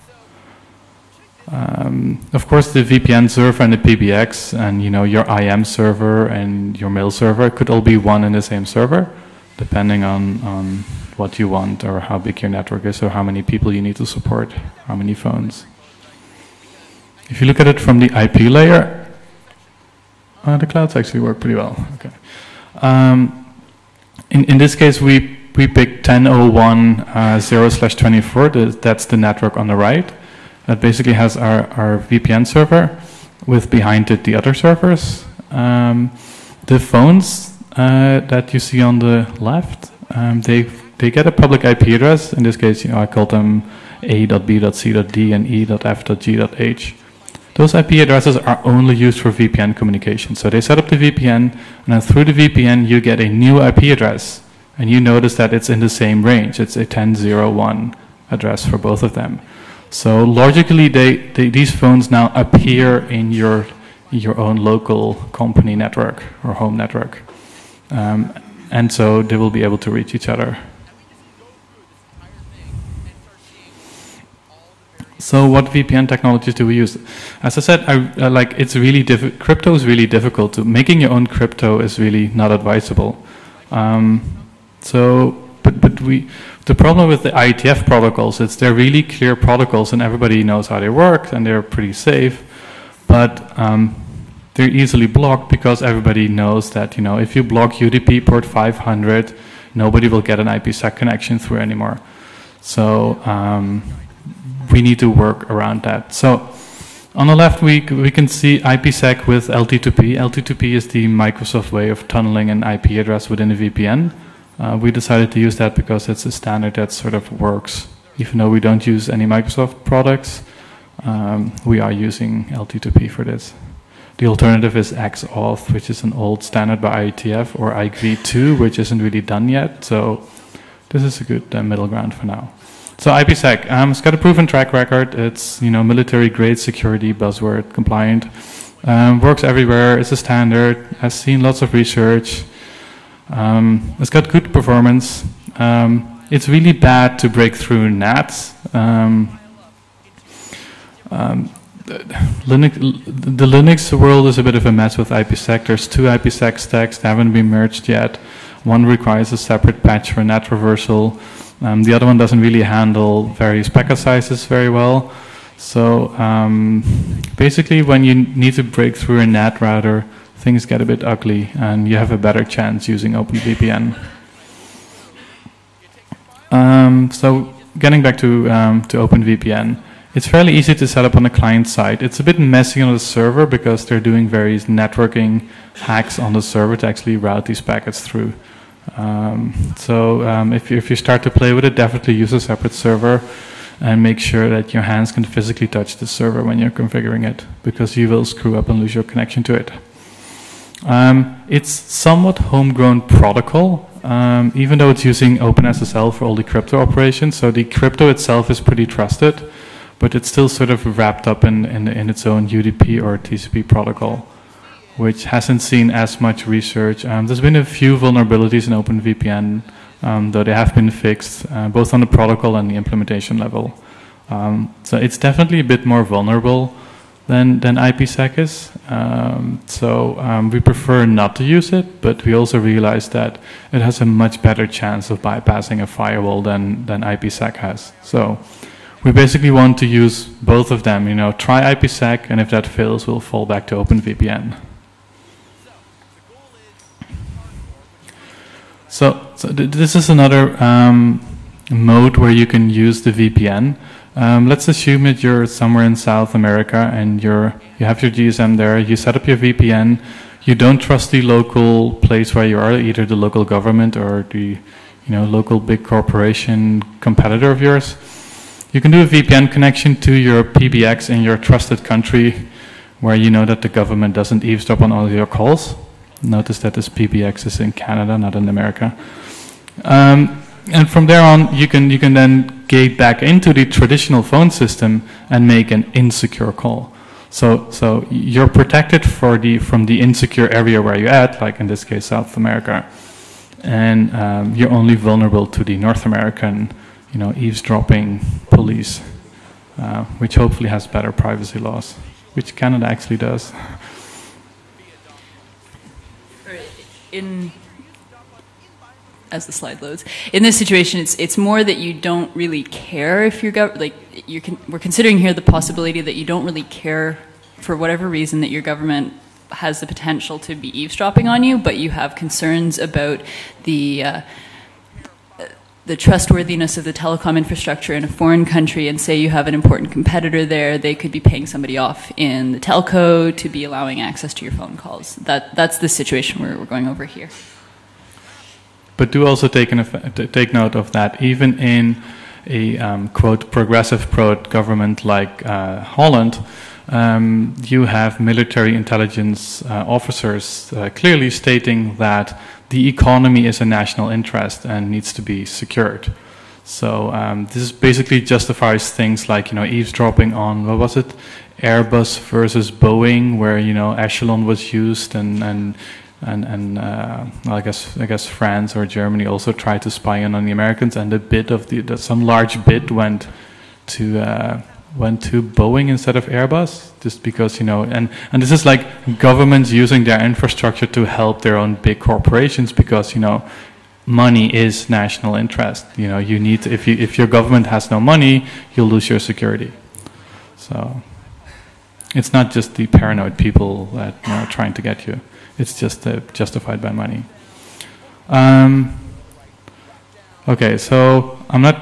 Um, of course, the VPN server and the PBX and you know your IM server and your mail server could all be one and the same server, depending on, on what you want or how big your network is or how many people you need to support, how many phones. If you look at it from the IP layer, uh, the clouds actually work pretty well. Okay. Um, in, in this case, we, we picked 1001 uh, 0 slash 24. That's the network on the right. That basically has our, our VPN server with behind it the other servers. Um, the phones uh, that you see on the left, um, they they get a public IP address. In this case, you know, I called them a.b.c.d and e.f.g.h. Those IP addresses are only used for VPN communication. So they set up the VPN, and then through the VPN, you get a new IP address. And you notice that it's in the same range. It's a 1001 address for both of them. So logically, they, they, these phones now appear in your, your own local company network or home network. Um, and so they will be able to reach each other. So what VPN technologies do we use? As I said, I, uh, like it's really crypto is really difficult. To, making your own crypto is really not advisable. Um, so, but but we the problem with the IETF protocols is they're really clear protocols and everybody knows how they work and they're pretty safe, but um, they're easily blocked because everybody knows that you know if you block UDP port 500, nobody will get an IPsec connection through anymore. So. Um, we need to work around that. So on the left, we, we can see IPsec with LT2P. LT2P is the Microsoft way of tunneling an IP address within a VPN. Uh, we decided to use that because it's a standard that sort of works. Even though we don't use any Microsoft products, um, we are using LT2P for this. The alternative is XAuth, which is an old standard by IETF, or IKEv2, which isn't really done yet. So this is a good uh, middle ground for now. So IPsec, um, it's got a proven track record. It's you know military grade security buzzword compliant. Um, works everywhere. It's a standard. Has seen lots of research. Um, it's got good performance. Um, it's really bad to break through NATs. Um, um, Linux, the Linux world is a bit of a mess with IPsec. There's two IPsec stacks that haven't been merged yet. One requires a separate patch for NAT traversal. Um, the other one doesn't really handle various packet sizes very well. So um, basically, when you need to break through a NAT router, things get a bit ugly, and you have a better chance using OpenVPN. Um, so getting back to um, to OpenVPN, it's fairly easy to set up on the client side. It's a bit messy on the server because they're doing various networking hacks on the server to actually route these packets through. Um, so um, if, you, if you start to play with it, definitely use a separate server and make sure that your hands can physically touch the server when you're configuring it because you will screw up and lose your connection to it. Um, it's somewhat homegrown protocol, um, even though it's using OpenSSL for all the crypto operations. So the crypto itself is pretty trusted, but it's still sort of wrapped up in, in, in its own UDP or TCP protocol which hasn't seen as much research. Um, there's been a few vulnerabilities in OpenVPN, um, though they have been fixed, uh, both on the protocol and the implementation level. Um, so it's definitely a bit more vulnerable than, than IPsec is. Um, so um, we prefer not to use it, but we also realize that it has a much better chance of bypassing a firewall than, than IPsec has. So we basically want to use both of them. You know, try IPsec, and if that fails, we'll fall back to OpenVPN. So, so th this is another um, mode where you can use the VPN. Um, let's assume that you're somewhere in South America and you're you have your GSM there. You set up your VPN. You don't trust the local place where you are, either the local government or the you know local big corporation competitor of yours. You can do a VPN connection to your PBX in your trusted country, where you know that the government doesn't eavesdrop on all your calls. Notice that this PBX is in Canada, not in America. Um, and from there on, you can, you can then gate back into the traditional phone system and make an insecure call. So, so you're protected for the, from the insecure area where you're at, like in this case, South America. And um, you're only vulnerable to the North American, you know, eavesdropping police. uh, which hopefully has better privacy laws, which Canada actually does. In as the slide loads. In this situation, it's it's more that you don't really care if you're gov- like you're con- we're considering here the possibility that you don't really care for whatever reason that your government has the potential to be eavesdropping on you, but you have concerns about the. Uh, the trustworthiness of the telecom infrastructure in a foreign country, and say you have an important competitor there, they could be paying somebody off in the telco to be allowing access to your phone calls. That that's the situation we're, we're going over here. But do also take, take note of that, even in a um, quote progressive pro government like uh, Holland, um, you have military intelligence uh, officers uh, clearly stating that the economy is a national interest and needs to be secured. So um, this basically justifies things like you know eavesdropping on what was it, Airbus versus Boeing, where you know Echelon was used and and and and uh, I guess I guess France or Germany also tried to spy in on the Americans, and a bit of the, some large bit went to uh, went to Boeing instead of Airbus, just because you know, and and this is like governments using their infrastructure to help their own big corporations because you know. Money is national interest. You know, you need to, if you if your government has no money, you'll lose your security. So, it's not just the paranoid people that are trying to get you. It's just uh, justified by money. Um, okay, so I'm not.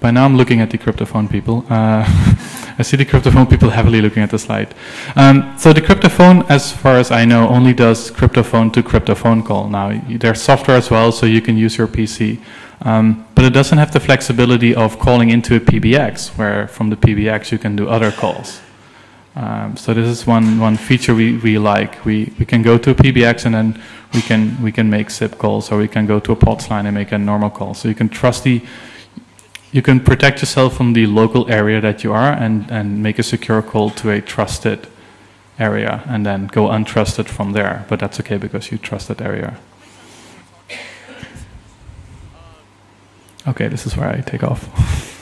By now, I'm looking at the cryptophone people. Uh, I see the cryptophone people heavily looking at the slide. Um, so the cryptophone, as far as I know, only does cryptophone to cryptophone call. Now there's software as well, so you can use your PC. Um, but it doesn't have the flexibility of calling into a PBX, where from the PBX you can do other calls. Um, so this is one, one feature we, we like. We, we can go to a PBX and then we can, we can make SIP calls or we can go to a POTS line and make a normal call. So you can trust the, you can protect yourself from the local area that you are and, and make a secure call to a trusted area and then go untrusted from there. But that's okay because you trust that area. Okay, this is where I take off.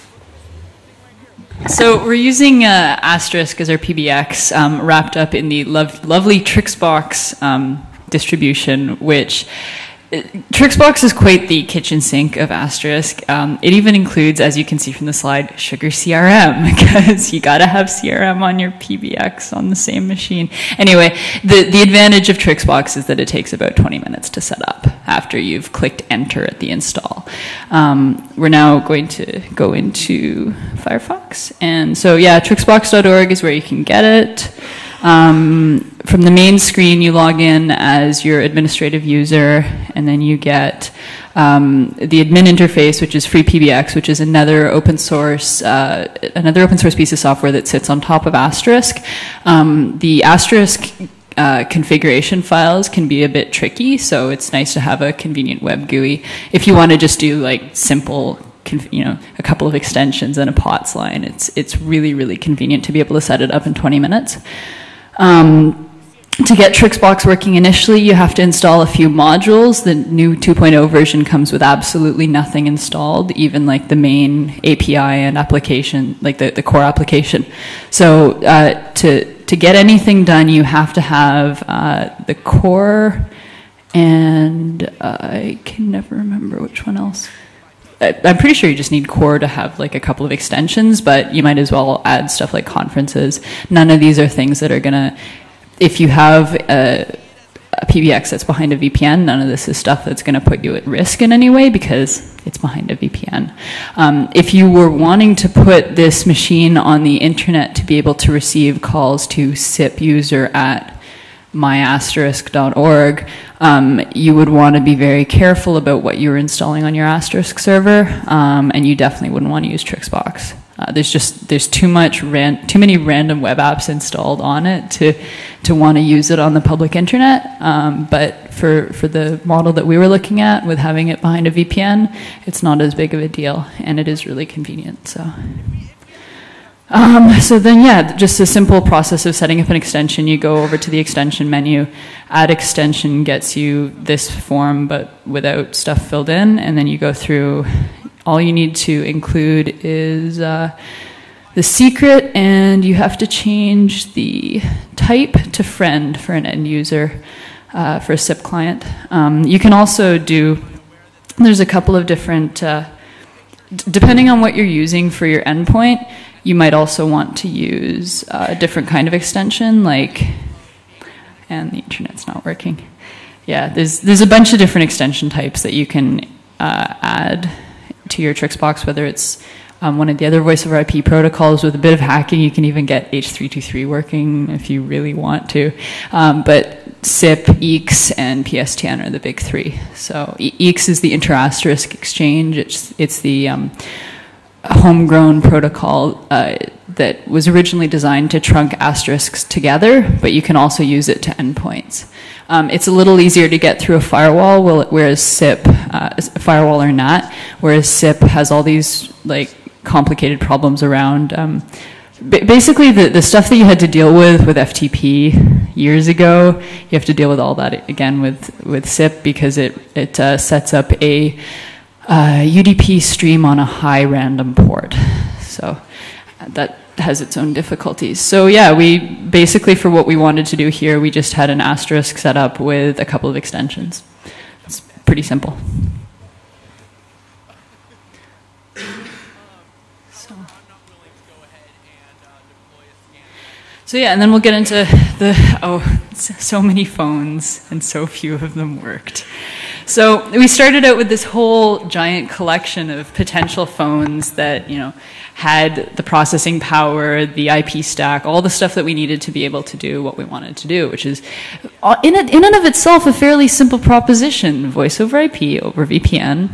So we're using uh, Asterisk as our PBX, um, wrapped up in the lovely Trixbox um, distribution, which Trixbox is quite the kitchen sink of Asterisk. Um, it even includes, as you can see from the slide, Sugar CRM because you got to have CRM on your PBX on the same machine. Anyway, the the advantage of Trixbox is that it takes about 20 minutes to set up after you've clicked enter at the install. Um, we're now going to go into Firefox, and so yeah, trixbox.org is where you can get it. Um, from the main screen, you log in as your administrative user, and then you get um, the admin interface, which is FreePBX, which is another open source uh, another open source piece of software that sits on top of Asterisk. Um, the Asterisk uh, configuration files can be a bit tricky, so it's nice to have a convenient web GUI. If you want to just do like simple you know, a couple of extensions and a POTS line. It's it's really really convenient to be able to set it up in 20 minutes. Um, to get Trixbox working initially, you have to install a few modules. The new 2.0 version comes with absolutely nothing installed, even like the main API and application, like the, the core application. So uh, to, to get anything done, you have to have uh, the core and uh, I can never remember which one else. I'm pretty sure you just need core to have like a couple of extensions, but you might as well add stuff like conferences. None of these are things that are gonna, if you have a, a PBX that's behind a VPN, none of this is stuff that's gonna put you at risk in any way because it's behind a VPN. Um, if you were wanting to put this machine on the internet to be able to receive calls to SIP user at myasterisk.org, um, you would want to be very careful about what you're installing on your asterisk server, um, and you definitely wouldn't want to use Trixbox. Uh, there's just there's too much ran, too many random web apps installed on it to to want to use it on the public internet. Um, but for for the model that we were looking at with having it behind a VPN, it's not as big of a deal, and it is really convenient. So. Um, so then, yeah, just a simple process of setting up an extension. You go over to the extension menu, add extension gets you this form, but without stuff filled in, and then you go through. All you need to include is uh, the secret, and you have to change the type to friend for an end user uh, for a SIP client. Um, you can also do, there's a couple of different, uh, depending on what you're using for your endpoint, you might also want to use a different kind of extension, like, and the internet's not working. Yeah, there's, there's a bunch of different extension types that you can uh, add to your Trixbox, whether it's um, one of the other voice over IP protocols with a bit of hacking. You can even get H323 working if you really want to. Um, but SIP, IAX, and PSTN are the big three. So IAX is the inter-asterisk exchange. It's, it's the um, homegrown protocol uh, that was originally designed to trunk asterisks together, but you can also use it to endpoints. Um, it's a little easier to get through a firewall, whereas SIP, uh, firewall or not, whereas SIP has all these like complicated problems around. Um, basically, the, the stuff that you had to deal with with FTP years ago, you have to deal with all that again with, with SIP because it, it uh, sets up a uh, UDP stream on a high random port. So that has its own difficulties. So yeah, we basically for what we wanted to do here, we just had an asterisk set up with a couple of extensions. It's pretty simple. So yeah, and then we'll get into the oh, so many phones and so few of them worked. So we started out with this whole giant collection of potential phones that you know had the processing power, the IP stack, all the stuff that we needed to be able to do what we wanted to do, which is uh, in, in and of itself a fairly simple proposition voice over IP over VPN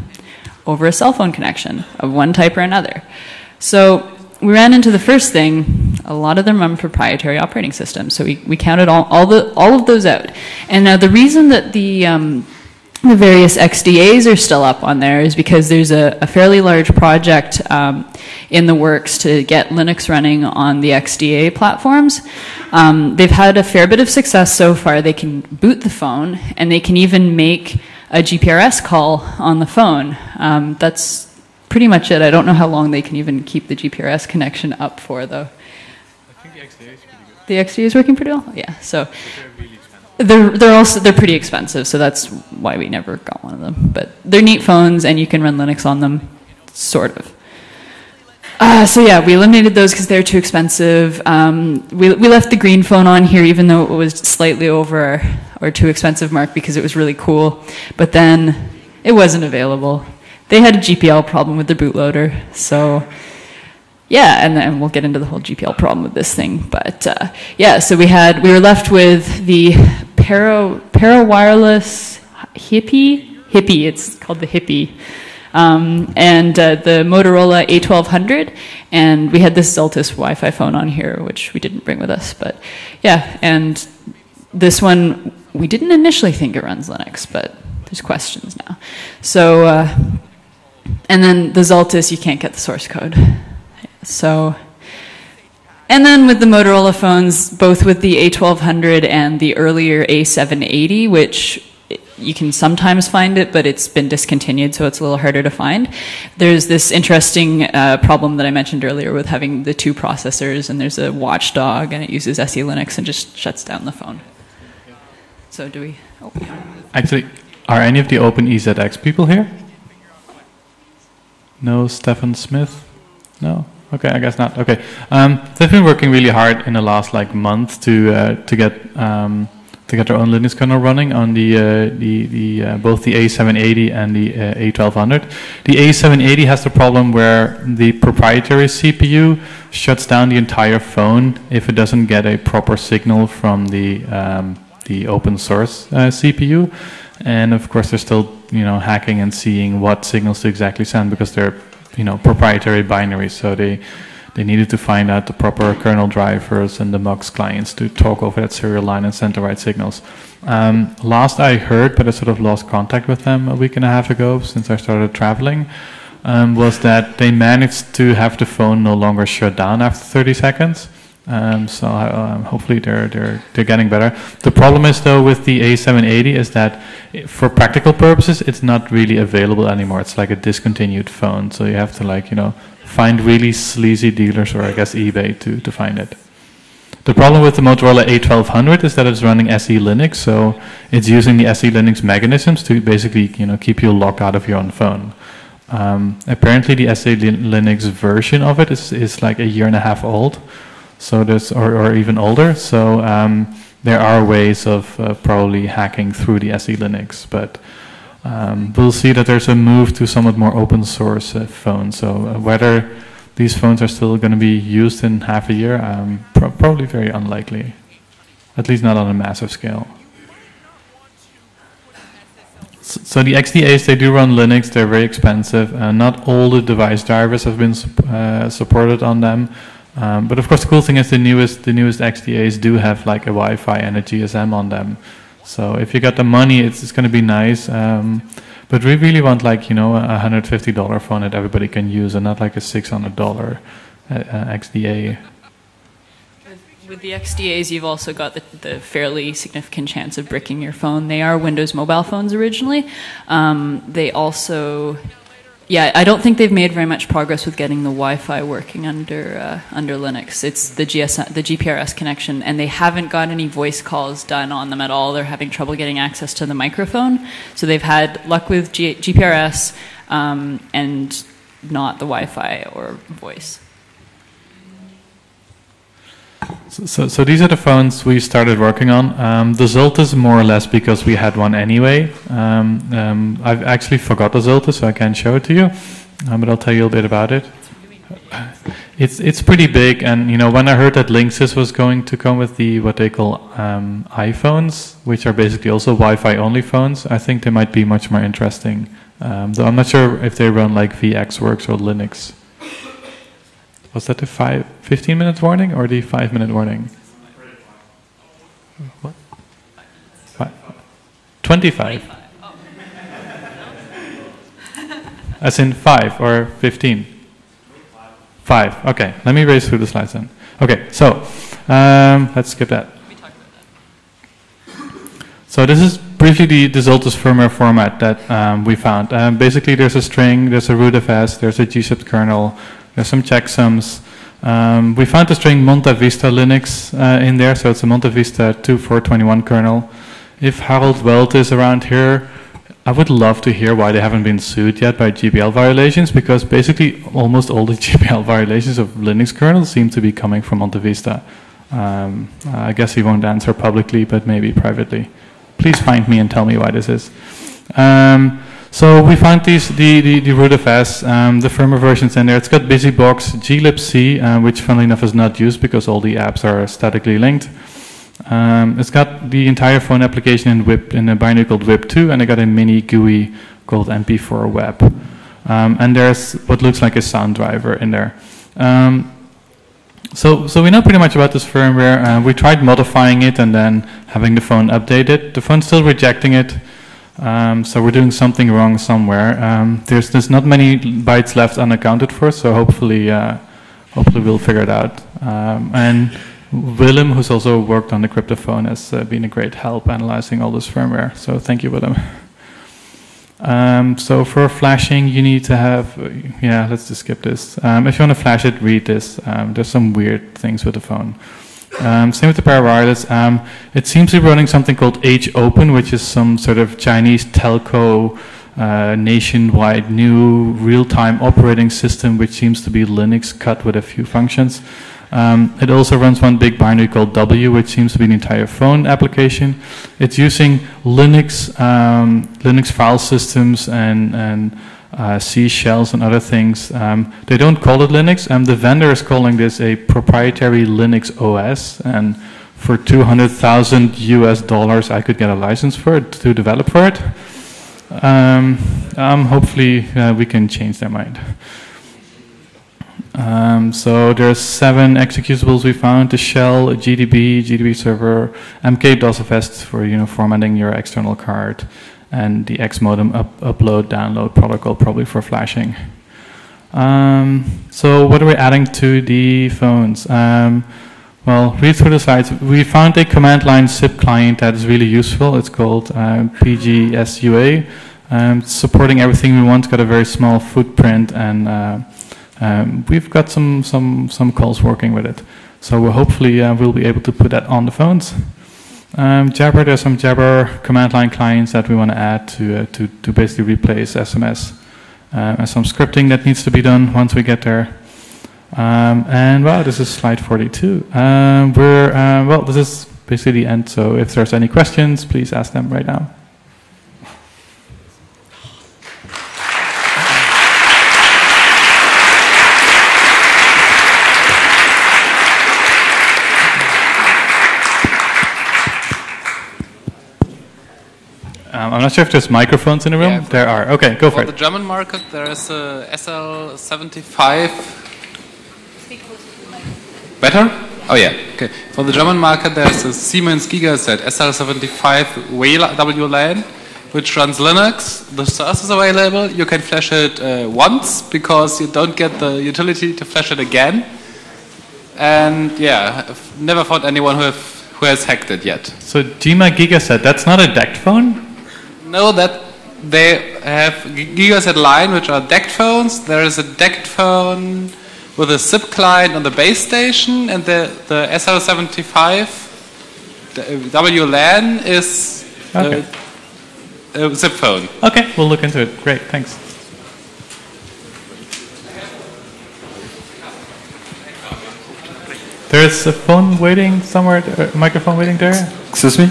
over a cell phone connection of one type or another. So we ran into the first thing. A lot of them run proprietary operating systems, so we, we counted all, all the all of those out. And now the reason that the um, the various XDAs are still up on there is because there's a, a fairly large project um, in the works to get Linux running on the XDA platforms. Um, they've had a fair bit of success so far. They can boot the phone and they can even make a GPRS call on the phone. Um, that's pretty much it. I don't know how long they can even keep the GPRS connection up for, though. I think the XDA is pretty good. The XDA is working pretty well. Yeah. So. They're they're also they're pretty expensive, so that's why we never got one of them. But they're neat phones, and you can run Linux on them, sort of. Uh, so yeah, we eliminated those because they're too expensive. Um, we we left the green phone on here, even though it was slightly over our too expensive mark because it was really cool. But then it wasn't available. They had a GPL problem with their bootloader, so yeah, and then we'll get into the whole GPL problem with this thing. But uh, yeah, so we had we were left with the Para Para Wireless Hippie Hippie. It's called the Hippie. Um, and uh, the Motorola A1200, and we had this Zultys Wi-Fi phone on here, which we didn't bring with us, but yeah, and this one we didn't initially think it runs Linux, but there's questions now. So, uh, and then the Zultys, you can't get the source code. So, and then with the Motorola phones, both with the A1200 and the earlier A780, which you can sometimes find it, but it's been discontinued, so it's a little harder to find. There's this interesting uh, problem that I mentioned earlier with having the two processors, and there's a watchdog, and it uses SE Linux and just shuts down the phone. So, do we? Oh. Actually, are any of the OpenEZX people here? No, Stefan Schmidt? No? Okay, I guess not. Okay, um, they've been working really hard in the last like month to uh, to get um, to get their own Linux kernel running on the uh, the, the uh, both the A780 and the uh, A1200. The A780 has the problem where the proprietary CPU shuts down the entire phone if it doesn't get a proper signal from the um, the open source uh, CPU, and of course they're still you know hacking and seeing what signals to exactly send because they're you know proprietary binaries. So they they needed to find out the proper kernel drivers and the MUX clients to talk over that serial line and send the right signals. Um, last I heard, but I sort of lost contact with them a week and a half ago since I started traveling, um, was that they managed to have the phone no longer shut down after 30 seconds. Um, so um, hopefully they're they're they're getting better. The problem is though with the A780 is that for practical purposes it's not really available anymore. It's like a discontinued phone, so you have to like you know find really sleazy dealers or I guess eBay to, to find it. The problem with the Motorola A1200 is that it's running SE Linux, so it's using the SE Linux mechanisms to basically you know keep you locked out of your own phone. Um, apparently, the SE Linux version of it is, is like a year and a half old, so there's or, or even older. So um, there are ways of uh, probably hacking through the SE Linux, but um, we'll see that there's a move to somewhat more open source uh, phones. So uh, whether these phones are still going to be used in half a year, um, pro probably very unlikely, at least not on a massive scale. So, the XDAs, they do run Linux, they're very expensive, and not all the device drivers have been uh, supported on them. Um, but of course, the cool thing is the newest the newest XDAs do have like a Wi-Fi and a GSM on them. So if you got the money, it's, it's going to be nice. Um, but we really want like you know a hundred fifty dollar phone that everybody can use, and not like a six hundred dollar uh, uh XDA. With the XDAs, you've also got the, the, fairly significant chance of bricking your phone. They are Windows mobile phones originally. Um, they also yeah, I don't think they've made very much progress with getting the Wi-Fi working under uh, under Linux. It's the GSM, the GPRS connection, and they haven't got any voice calls done on them at all. They're having trouble getting access to the microphone, so they've had luck with G- GPRS um, and not the Wi-Fi or voice. So, so, these are the phones we started working on. Um, the is more or less because we had one anyway. Um, um, I've actually forgot the Zolt, so I can't show it to you, um, but I'll tell you a bit about it. It's it's pretty big, and you know when I heard that Linksys was going to come with the what they call um, iPhones, which are basically also Wi-Fi only phones, I think they might be much more interesting. Um, though I'm not sure if they run like VxWorks or Linux. Was that the five, 15 minutes warning or the five minute warning? What? Five. 25. As in five or 15? Five. Okay, let me race through the slides then. Okay, so um, let's skip that. So this is briefly the, the Zultys firmware format that um, we found. Um, basically, there's a string, there's a rootfs, there's a gzipped kernel, there's some checksums. Um, we found the string MontaVista Linux uh, in there, so it's a MontaVista 2421 kernel. If Harald Welte is around here, I would love to hear why they haven't been sued yet by GPL violations, because basically almost all the GPL violations of Linux kernels seem to be coming from MontaVista. Um, I guess he won't answer publicly, but maybe privately. Please find me and tell me why this is. Um, so we found these, the, the, the rootfs, um, the firmware versions in there. It's got BusyBox, glibc, uh, which funnily enough is not used because all the apps are statically linked. Um, it's got the entire phone application in WIP in a binary called WIP2, and I got a mini GUI called MP4 Web. Um, and there's what looks like a sound driver in there. Um, so, so we know pretty much about this firmware. Uh, we tried modifying it and then having the phone updated. The phone's still rejecting it. Um, so we're doing something wrong somewhere. Um, there's there's not many bytes left unaccounted for, so hopefully uh, hopefully we'll figure it out. Um, and Willem, who's also worked on the cryptophone, has uh, been a great help analyzing all this firmware. So thank you, Willem. Um, so for flashing, you need to have yeah. Let's just skip this. Um, if you want to flash it, read this. Um, there's some weird things with the phone. Um, same with the Para Wireless. Um, it seems to be running something called Hopen, which is some sort of Chinese telco uh, nationwide new real-time operating system, which seems to be Linux cut with a few functions. Um, it also runs one big binary called W, which seems to be an entire phone application. It's using Linux, um, Linux file systems and, and uh, C shells and other things. Um, they don't call it Linux, and the vendor is calling this a proprietary Linux OS. And for 200,000 US dollars, I could get a license for it to develop for it. Um, um, hopefully, uh, we can change their mind. Um, so there's seven executables we found: the shell, GDB, GDB server, MK for you know formatting your external card, and the X modem up, upload download protocol probably for flashing. Um, so what are we adding to the phones? Um, well, read through the slides. We found a command line SIP client that is really useful. It's called uh, PJSUA. Um, supporting everything we want. Got a very small footprint and uh, um, we've got some, some, some calls working with it. So hopefully uh, we'll be able to put that on the phones. Um, Jabber, there's some Jabber command line clients that we want to add to, uh, to, to basically replace SMS. Uh, and some scripting that needs to be done once we get there. Um, and wow, this is slide 42. Um, we're, uh, well, this is basically the end. So if there's any questions, please ask them right now. Um, I'm not sure if there's microphones in the room. Yeah. there are. Okay, go for For it. For the German market, there is a SL75. Better? Oh yeah. Okay. For the German market, there's a Siemens Gigaset SL75 WLAN, which runs Linux. The source is available. You can flash it uh, once because you don't get the utility to flash it again. And yeah, I've never found anyone who, have, who has hacked it yet. So Gma Gigaset, that's not a DECT phone? Know that they have Gigaset line, which are DECT phones. There is a DECT phone with a SIP client on the base station, and the, the SL75 WLAN is Okay. a, a SIP phone. Okay, we'll look into it. Great, thanks. There's a phone waiting somewhere, a microphone waiting there. Excuse me?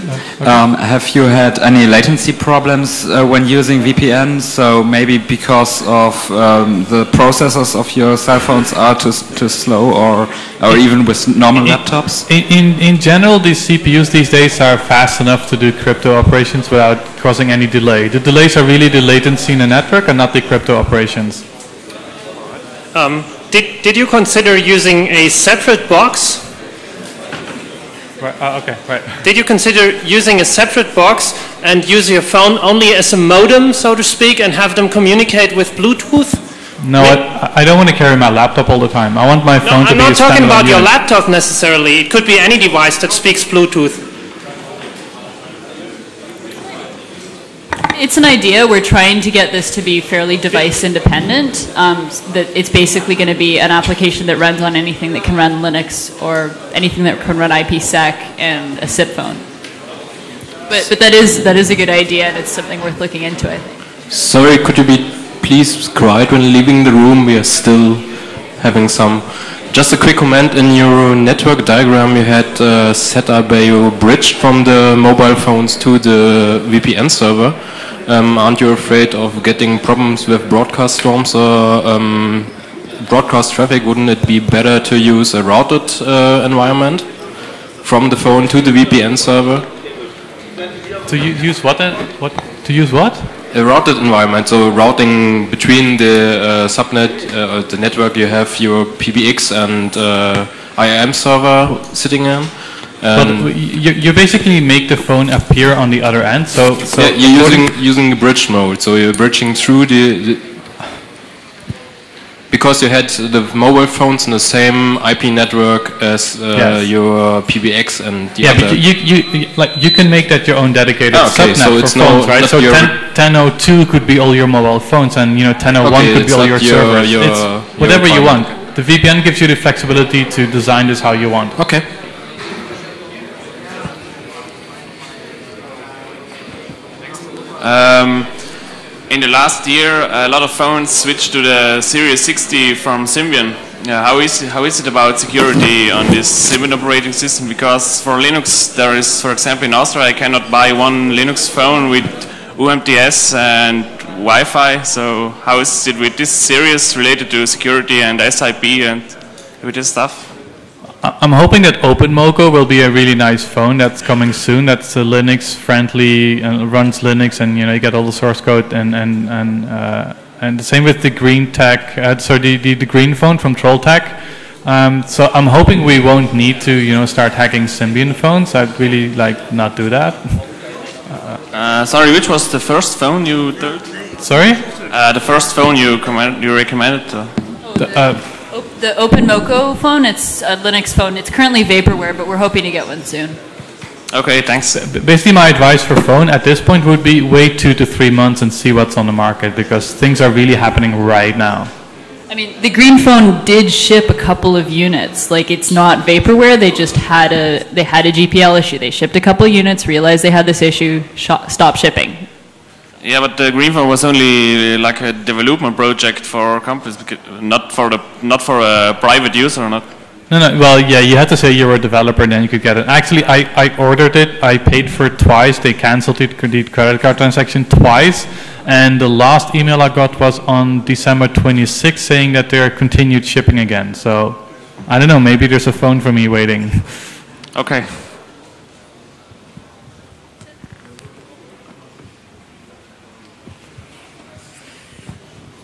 Um, have you had any latency problems uh, when using VPN? So maybe because of um, the processors of your cell phones are too, too slow or, or even with normal laptops? In, in, in general, these CPUs these days are fast enough to do crypto operations without causing any delay. The delays are really the latency in the network and not the crypto operations. Um, did, did you consider using a separate box? Right, uh, okay, right. Did you consider using a separate box and use your phone only as a modem, so to speak, and have them communicate with Bluetooth? No, I, I don't want to carry my laptop all the time. I want my No, phone to I'm be a not talking about your laptop necessarily. It could be any device that speaks Bluetooth. It's an idea. We're trying to get this to be fairly device independent. Um, that it's basically going to be an application that runs on anything that can run Linux or anything that can run IPsec and a SIP phone. But, but that is that is a good idea, and it's something worth looking into. I think. Sorry, could you be please quiet when leaving the room? We are still having some. Just a quick comment in your network diagram, you had uh, set up a bridge from the mobile phones to the VPN server. Um, aren't you afraid of getting problems with broadcast storms or um, broadcast traffic? Wouldn't it be better to use a routed uh, environment from the phone to the VPN server? To use what? What? To use what? A routed environment, so routing between the uh, subnet, uh, the network you have your PBX and uh, IAM server sitting in. But you, you basically make the phone appear on the other end. So, so yeah, you're using using a bridge mode, so you're bridging through the, the because you had the mobile phones in the same IP network as uh, Yes. your PBX and the Yeah, other. but you, you, you, like, you can make that your own dedicated Ah, okay, subnet so for it's no- phones, right? So your- 10, 1002 could be all your mobile phones, and you know 1001 Okay, could be all your, your- servers. your- it's your whatever you want. The VPN gives you the flexibility to design this how you want. okay. Um, in the last year, a lot of phones switched to the Series 60 from Symbian. Yeah, how is it, how is it about security on this Symbian operating system? Because for Linux, there is, for example, in Austria, I cannot buy one Linux phone with UMTS and Wi-Fi. So how is it with this series related to security and SIP and with this stuff? I'm hoping that OpenMoko will be a really nice phone that's coming soon. That's uh, Linux friendly and runs Linux, and you know you get all the source code and and and uh, and the same with the Green Tech. Uh, so the, the the green phone from Trolltech. Um, so I'm hoping we won't need to you know start hacking Symbian phones. I'd really like not do that. Uh, sorry, which was the first phone you? Sorry. Uh, the first phone you, command, you recommended? Uh, The, Op- OpenMoko phone, it's a Linux phone. It's currently vaporware, but we're hoping to get one soon. okay, thanks. Basically, my advice for phone at this point would be wait two to three months and see what's on the market because things are really happening right now. I mean, the green phone did ship a couple of units. Like it's not vaporware. They just had a they had a GPL issue. They shipped a couple of units, realized they had this issue, sh- stopped shipping. Yeah, but the green phone was only uh, like a development project for companies, not for the not for a private user, or not. No, no. Well, yeah, you had to say you were a developer, and then you could get it. Actually, I, I ordered it. I paid for it twice. They canceled it, the credit card transaction twice, and the last email I got was on December 26th saying that they're continued shipping again. So, I don't know. Maybe there's a phone for me waiting. Okay.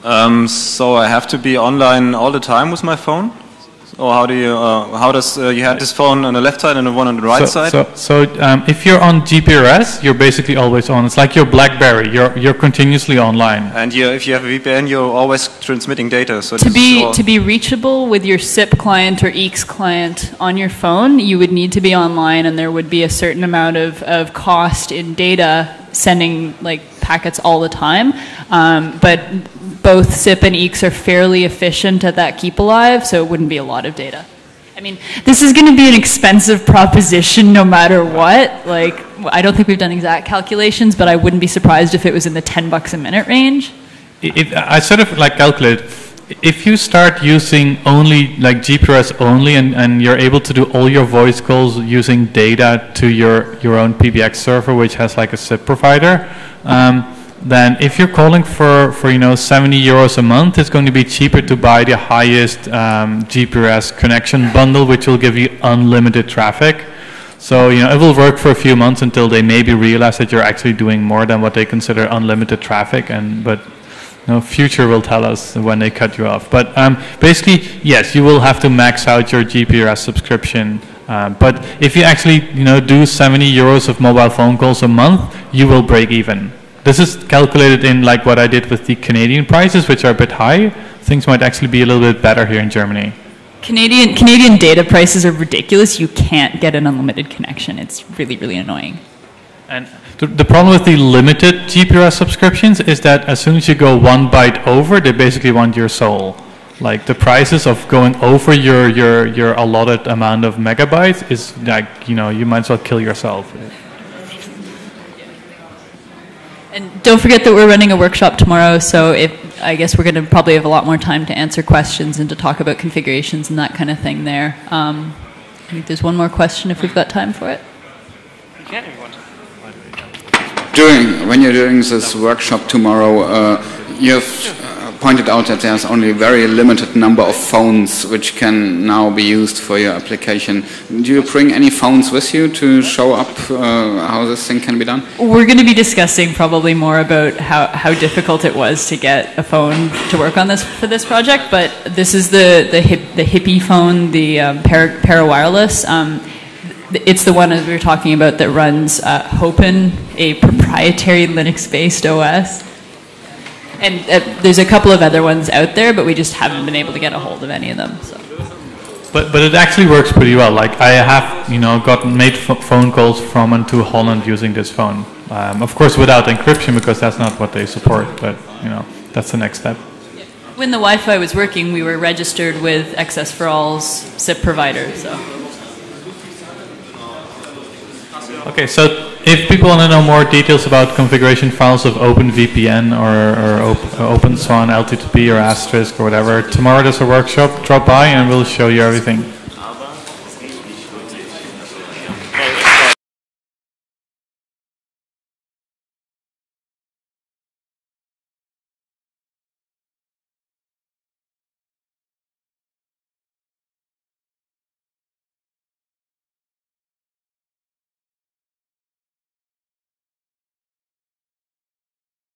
Um, so I have to be online all the time with my phone? Or how do you, uh, how does, uh, you had this phone on the left side and the one on the right so, side? So, so um, if you're on GPRS, you're basically always on. It's like your BlackBerry. You're you're continuously online. and you, if you have a VPN, you're always transmitting data. So To be to be reachable with your SIP client or IAX client on your phone, you would need to be online, and there would be a certain amount of, of cost in data sending like packets all the time. Um, but both SIP and IAX are fairly efficient at that keep alive, so it wouldn't be a lot of data. I mean, this is going to be an expensive proposition no matter what. Like, I don't think we've done exact calculations, but I wouldn't be surprised if it was in the 10 bucks a minute range. It, I sort of like calculate if you start using only like GPRS only and, and you're able to do all your voice calls using data to your, your own PBX server which has like a SIP provider um, then if you're calling for, for you know 70 euros a month it's going to be cheaper to buy the highest um, GPRS connection bundle which will give you unlimited traffic so you know it will work for a few months until they maybe realize that you're actually doing more than what they consider unlimited traffic and but no, future will tell us when they cut you off. But um, basically, yes, you will have to max out your GPRS subscription. Uh, but if you actually, you know, do 70 euros of mobile phone calls a month, you will break even. This is calculated in like what I did with the Canadian prices, which are a bit high. Things might actually be a little bit better here in Germany. Canadian Canadian data prices are ridiculous. You can't get an unlimited connection. It's really really annoying. And the, the problem with the limited GPRS subscriptions is that as soon as you go one byte over, they basically want your soul. Like the prices of going over your, your, your allotted amount of megabytes is like, you know, you might as well kill yourself. And don't forget that we're running a workshop tomorrow. So if I guess we're going to probably have a lot more time to answer questions and to talk about configurations and that kind of thing there. Um, I think there's one more question if we've got time for it. During, when you're doing this workshop tomorrow, uh, you have pointed out that there's only a very limited number of phones which can now be used for your application. Do you bring any phones with you to show up uh, how this thing can be done? We're going to be discussing probably more about how, how difficult it was to get a phone to work on this for this project. But this is the the, hip, the hippie phone, the um, para, wireless. Um, it's the one as we were talking about that runs uh, Hopen, a proprietary Linux-based OS. And uh, there's a couple of other ones out there, but we just haven't been able to get a hold of any of them. So. But, but it actually works pretty well. Like I have, you know, gotten made ph phone calls from and to Holland using this phone. Um, of course, without encryption because that's not what they support. But you know, that's the next step. When the Wi-Fi was working, we were registered with XS4ALL's SIP provider. So. Okay, so if people want to know more details about configuration files of OpenVPN or, or op uh, OpenSWAN, L2TP or Asterisk or whatever, tomorrow there's a workshop. Drop by and we'll show you everything.